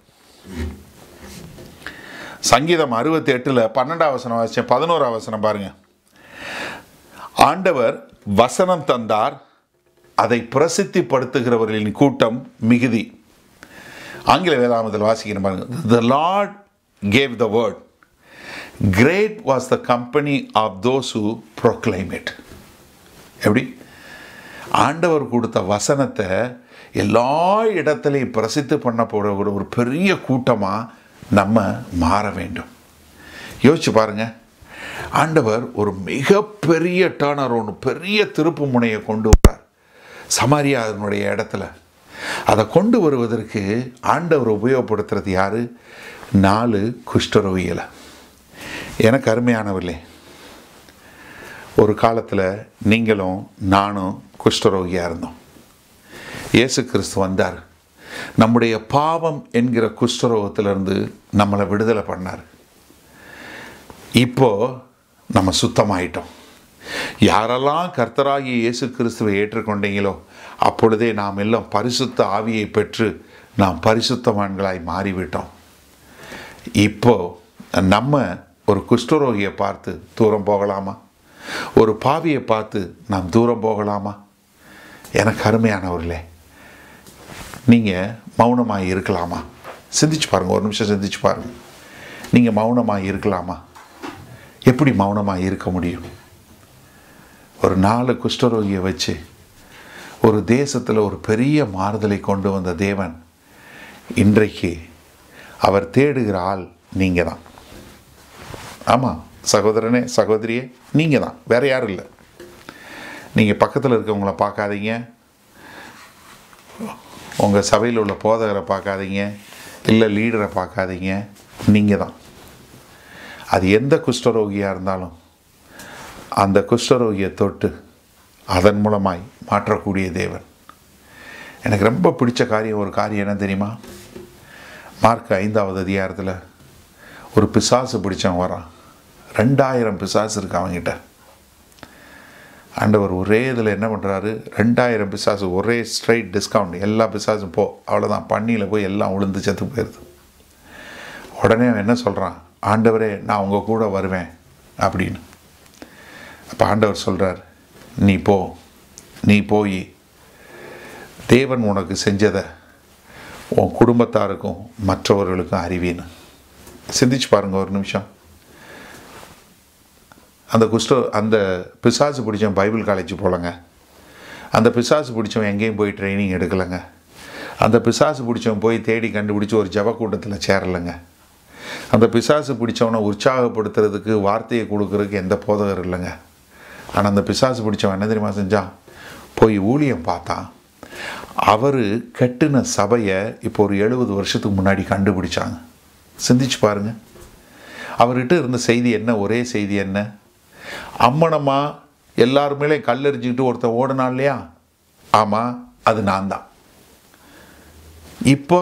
சங்கீதம் அறுபத்தி எட்டில் பன்னெண்டாம் வசனம் வாசிச்சேன். பதினோராம் வசனம் பாருங்க. ஆண்டவர் வசனம் தந்தார் அதை பிரசித்திப்படுத்துகிறவர்களின் கூட்டம் மிகுதி. ஆங்கில வேதாமத்தில் வாசிக்கிறேன் பாருங்க. The Lord gave the word great was the company of those who proclaim it எப்படி? ஆண்டவர் கொடுத்த வசனத்தை எல்லா இடத்துலையும் பிரசித்து பண்ண போகிற ஒரு ஒரு பெரிய கூட்டமாக நம்ம மாற வேண்டும். யோசிச்சு பாருங்க. ஆண்டவர் ஒரு மிகப்பெரிய டேர்னர் ஒன்று பெரிய திருப்பு முனையை கொண்டு வரார் சமாரியா அதனுடைய இடத்துல. அதை கொண்டு வருவதற்கு ஆண்டவர் உபயோகப்படுத்துறது யார்? நாலு குஷ்டரோகிகளை. எனக்கு அருமையானவர்களே ஒரு காலத்தில் நீங்களும் நானும் குஷ்டரோகியாக இருந்தோம். இயேசு கிறிஸ்து வந்தார். நம்முடைய பாவம் என்கிற குஷ்டரோகத்திலிருந்து நம்மளை விடுதலை பண்ணார். இப்போ நம்ம சுத்தமாயிட்டோம். யாரெல்லாம் கர்த்தராகிய இயேசு கிறிஸ்துவை ஏற்றுக்கொண்டீங்களோ அப்பொழுதே நாம் எல்லாம் பரிசுத்த ஆவியை பெற்று நாம் பரிசுத்தவான்களாய் மாறிவிட்டோம். இப்போ நம்ம ஒரு குஷ்டரோகியை பார்த்து தூரம் போகலாமா? ஒரு பாவியை பார்த்து நாம் தூரம் போகலாமா? எனக்கு அருமையானவர்களே நீங்கள் மௌனமாக இருக்கலாமா? சிந்திச்சு பாருங்கள் ஒரு நிமிஷம் சிந்திச்சு பாருங்கள் நீங்கள் மௌனமாக இருக்கலாமா? எப்படி மௌனமாக இருக்க முடியும்? ஒரு நாலு குஷ்டரோகியை வச்சு ஒரு தேசத்தில் ஒரு பெரிய மாறுதலை கொண்டு வந்த தேவன் இன்றைக்கு அவர் தேடுகிற ஆள் நீங்கள் தான் ஆமாம் சகோதரனே சகோதரியே நீங்கள் தான் வேற யாரும் இல்லை. நீங்கள் பக்கத்தில் இருக்கவங்கள பார்க்காதீங்க. உங்கள் சபையில் உள்ள போதகரை பார்க்காதீங்க. இல்லை லீடரை பார்க்காதீங்க. நீங்கள் தான் அது எந்த குஷ்டரோகியாக இருந்தாலும் அந்த குஷ்டரோகியை தொட்டு அதன் மூலமாய் மாற்றக்கூடிய தேவன். எனக்கு ரொம்ப பிடிச்ச காரியம் ஒரு காரியம் என்ன தெரியுமா? மார்க் ஐந்தாவது அதிகாரத்தில் ஒரு பிசாசு பிடிச்சவன் வரான். ரெண்டாயிரம் பிசாசு இருக்கு அவன்கிட்ட. ஆண்டவர் ஒரே இதில் என்ன பண்ணுறாரு ரெண்டாயிரம் பிசாசு ஒரே ஸ்ட்ரைட் டிஸ்கவுண்ட் எல்லா பிசாசும் போ. அவ்வளோதான் பண்ணியில் போய் எல்லாம் உளுந்து செத்து போயிடுது உடனே அவன் என்ன சொல்கிறான் ஆண்டவரே நான் உங்கள் கூட வருவேன் அப்படின்னு. அப்போ ஆண்டவர் சொல்கிறார் நீ போ. நீ போய். தேவன் உனக்கு செஞ்சதை உன் குடும்பத்தாருக்கும் மற்றவர்களுக்கும் அறிவின்னு. சிந்திச்சு பாருங்கள் ஒரு நிமிஷம். அந்த குஷ்ட அந்த பிசாசு பிடிச்சவன் பைபிள் காலேஜ் போகலங்க அந்த பிசாசு பிடிச்சவன் எங்கேயும் போய் ட்ரைனிங் எடுக்கலைங்க. அந்த பிசாசு பிடிச்சவன் போய் தேடி கண்டுபிடிச்சி ஒரு ஜப கூட்டத்தில் சேரலைங்க. அந்த பிசாசு பிடிச்சவனை உற்சாகப்படுத்துறதுக்கு வார்த்தையை கொடுக்கறதுக்கு எந்த போதகர் இல்லைங்க. ஆனால் அந்த பிசாசு பிடிச்சவன் என்ன தெரியுமா செஞ்சான்? போய் ஊழியம் பார்த்தான். அவர் கட்டின சபையை இப்போ ஒரு எழுபது வருஷத்துக்கு முன்னாடி கண்டுபிடிச்சாங்க. சிந்திச்சு பாருங்க. அவர்கிட்ட இருந்த செய்தி என்ன? ஒரே செய்தி என்ன? அம்மனமா எல்லாருமேலே கல்லெறிஞ்சிக்கிட்டு ஒருத்தன் ஓடினான் இல்லையா? ஆமாம் அது நான் தான் இப்போ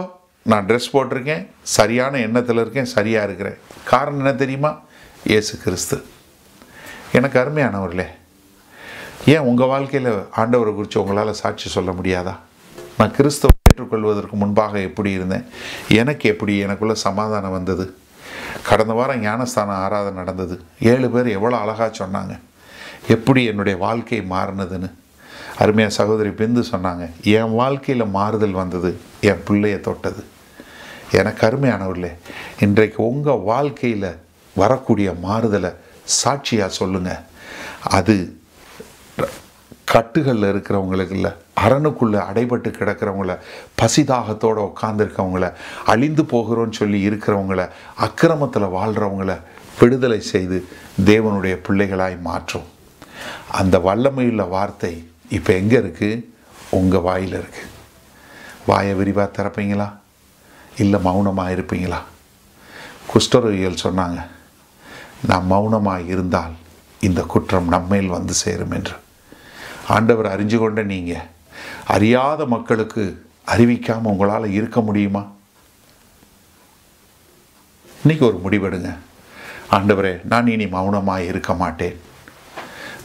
நான் ட்ரெஸ் போட்டிருக்கேன் சரியான எண்ணத்தில் இருக்கேன் சரியாக இருக்கிறேன். காரணம் என்ன தெரியுமா? இயேசு கிறிஸ்து. எனக்கு அருமையானவர்களே ஏன் உங்கள் வாழ்க்கையில் ஆண்டவரை குறித்து உங்களால் சாட்சி சொல்ல முடியாதா? நான் கிறிஸ்தவ ஏற்றுக்கொள்வதற்கு முன்பாக எப்படி இருந்தேன்? எனக்கு எப்படி எனக்குள்ளே சமாதானம் வந்தது? கடந்த வாரம் ஞானஸ்தான ஆராதனை நடந்தது. ஏழு பேர் எவ்வளோ அழகாக சொன்னாங்க. எப்படி என்னுடைய வாழ்க்கை மாறினதுன்னு. அருமையாக சகோதரி பிந்து சொன்னாங்க. என் வாழ்க்கையில் மாறுதல் வந்தது. என் பிள்ளைய தொட்டது. எனக்கு அருமையானவர்களே இன்றைக்கு உங்கள் வாழ்க்கையில் வரக்கூடிய மாறுதலை சாட்சியாக சொல்லுங்கள் அது கட்டுகளில் இருக்கிறவங்களுக்கு இல்லை அரணுக்குள்ளே அடைபட்டு கிடக்கிறவங்கள பசிதாகத்தோடு உட்காந்துருக்கவங்கள அழிந்து போகிறோன்னு சொல்லி இருக்கிறவங்கள அக்கிரமத்தில் வாழ்கிறவங்கள விடுதலை செய்து தேவனுடைய பிள்ளைகளாய் மாற்றும். அந்த வல்லமையுள்ள வார்த்தை இப்போ எங்கே இருக்குது உங்கள் வாயில் இருக்குது வாயை விரிவாக திறப்பீங்களா? இல்லை மௌனமாக இருப்பீங்களா? குஷ்டரோகிகள் சொன்னாங்க நான் மௌனமாக இருந்தால் இந்த குற்றம் நம்மேல் வந்து சேரும் என்று. ஆண்டவர் அறிஞ்சு கொண்ட நீங்கள் அறியாத மக்களுக்கு அறிவிக்காமல் உங்களால் இருக்க முடியுமா? இன்னைக்கு ஒரு முடிவெடுங்க. ஆண்டவரே நான் இனி மௌனமாக இருக்க மாட்டேன்.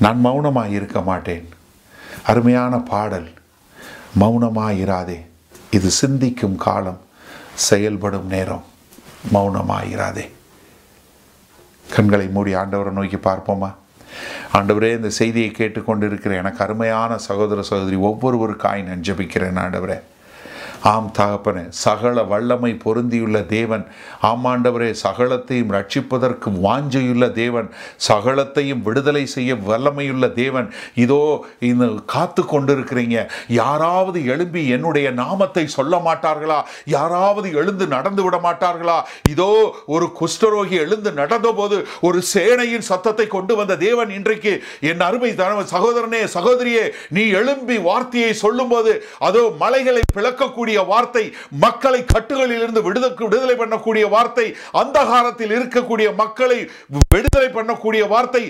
நான் மௌனமாக இருக்க மாட்டேன். அருமையான பாடல் மௌனமாக இராதே. இது சிந்திக்கும் காலம் செயல்படும் நேரம். மௌனமாக இராதே. கண்களை மூடி ஆண்டவரை நோக்கி பார்ப்போமா? ஆண்டவரே இந்த செய்தியை கேட்டுக்கொண்டிருக்கிற எனக்கு அருமையான சகோதர சகோதரி ஒவ்வொருவருக்காய் நான் ஜபிக்கிறேன் ஆண்டவரே. ஆம் தகப்பனே சகல வல்லமை பொருந்தியுள்ள தேவன். ஆமாண்டவரே சகலத்தையும் ரட்சிப்பதற்கு வாஞ்சையுள்ள தேவன். சகலத்தையும் விடுதலை செய்ய வல்லமையுள்ள தேவன். இதோ இந்த காத்து கொண்டிருக்கிறீங்க. யாராவது எழும்பி என்னுடைய நாமத்தை சொல்ல மாட்டார்களா? யாராவது எழுந்து நடந்து விட மாட்டார்களா? இதோ ஒரு குஷ்டரோகி எழுந்து நடந்தபோது ஒரு சேனையின் சத்தத்தை கொண்டு வந்த தேவன் இன்றைக்கு என் அருமை தன சகோதரனே சகோதரியே நீ எழும்பி வார்த்தையை சொல்லும்போது அதோ மலைகளை பிளக்கக்கூடிய வார்த்தை மக்களை கட்டுகளிலிருந்து இருந்து விடுதலை பண்ணக்கூடிய வார்த்தை அந்தகாரத்தில் இருக்கக்கூடிய மக்களை விடுதலை பண்ணக்கூடிய வார்த்தை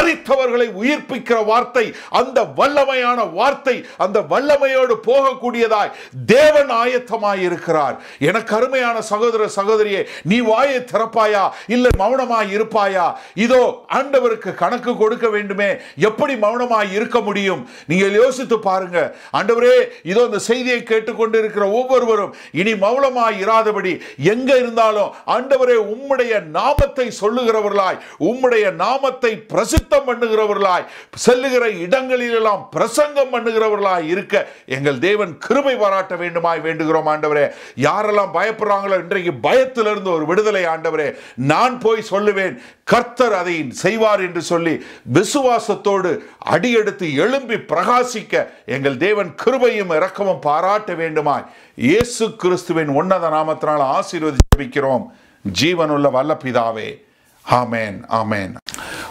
மறித்தவர்களை உயிர்ப்பிக்கிற வார்த்தை அந்த வல்லமையான வார்த்தை அந்த வல்லமையோடு போகக்கூடியதாய் தேவன் ஆயத்தமாய் இருக்கிறார். எனக்கு அருமையான சகோதர சகோதரியே நீ வாயை திறப்பாயா? இல்லை மௌனமாய் இருப்பாயா? இதோ ஆண்டவருக்கு கணக்கு கொடுக்க வேண்டுமே. எப்படி மௌனமாய் இருக்க முடியும்? நீங்கள் யோசித்து பாருங்க. ஆண்டவரே இதோ இந்த செய்தியை கேட்டுக்கொண்டு இருக்கிற ஒவ்வொருவரும் இனி மௌனமாய் இராதபடி எங்க இருந்தாலும் ஆண்டவரே உம்முடைய நாமத்தை சொல்லுகிறவர்களாய் உம்முடைய நாமத்தை பிரசித்தம் பண்ணுகிறவர்களாய் செல்லுகிற இடங்களிலெல்லாம் பிரசங்கம் பண்ணுகிறவர்களாய் இருக்க எங்கள் தேவன் கிருபை பாராட்ட வேண்டுமாய் வேண்டுகிறோம் ஆண்டவரே. யாரெல்லாம் பயப்படுறாங்களோ இன்றைக்கு பயத்திலிருந்து ஒரு விடுதலை ஆண்டவரே. நான் போய் சொல்லுவேன் கர்த்தர் அதை செய்வார் என்று சொல்லி விசுவாசத்தோடு அடியெடுத்து எழும்பி பிரகாசிக்க எங்கள் தேவன் கிருபையும் இரக்கமும் பாராட்ட வேண்டுமாய் இயேசு கிறிஸ்துவின் உன்னத நாமத்தினால் ஆசீர்வதி ஜெபிக்கிறோம் ஜீவனுள்ள வல்ல பிதாவே. ஆமேன் ஆமேன்.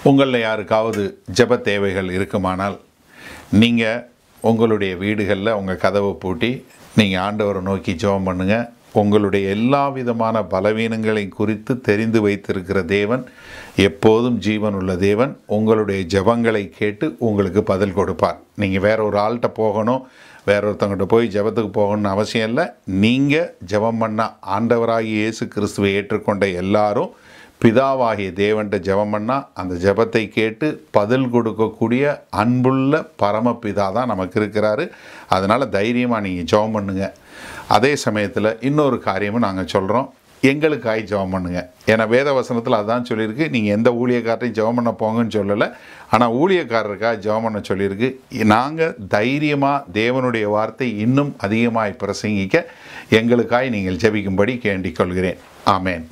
உங்களில் யாருக்காவது ஜெப தேவைகள் இருக்குமானால் நீங்கள் உங்களுடைய வீடுகளில் உங்கள் கதவை பூட்டி நீங்கள் ஆண்டவரை நோக்கி ஜெபம் பண்ணுங்கள் உங்களுடைய எல்லா விதமான பலவீனங்களை குறித்து தெரிந்து வைத்திருக்கிற தேவன் எப்போதும் ஜீவன் உள்ள தேவன். உங்களுடைய ஜபங்களை கேட்டு உங்களுக்கு பதில் கொடுப்பார். நீங்கள் வேற ஒரு ஆள்கிட்ட போகணும் வேற ஒருத்தவங்கிட்ட போய் ஜெபத்துக்கு போகணும்னு அவசியம் இல்லை. நீங்கள் ஜெபம் பண்ண ஆண்டவராகி இயேசு கிறிஸ்துவை ஏற்றுக்கொண்ட எல்லாரும் பிதாவாகிய தேவன்ட்ட ஜெபம் பண்ணால் அந்த ஜெபத்தை கேட்டு பதில் கொடுக்கக்கூடிய அன்புள்ள பரமபிதா தான் நமக்கு இருக்கிறாரு. அதனால் தைரியமாக நீங்கள் ஜெபம் பண்ணுங்கள் அதே சமயத்தில் இன்னொரு காரியமும் நாங்கள் சொல்கிறோம் எங்களுக்காய் ஜெபம் பண்ணுங்க. ஏன்னா வேத வசனத்தில் அதான் சொல்லியிருக்கு. நீங்கள் எந்த ஊழியக்காரரையும் ஜெபம் பண்ண போங்கன்னு சொல்லலை. ஆனால் ஊழியக்காரருக்காக ஜெபம் பண்ண சொல்லியிருக்கு. நாங்கள் தைரியமாக தேவனுடைய வார்த்தை இன்னும் அதிகமாக பிரசங்கிக்க எங்களுக்காய் நீங்கள் ஜெபிக்கும்படி கேண்டிக் கொள்கிறேன் ஆமேன்.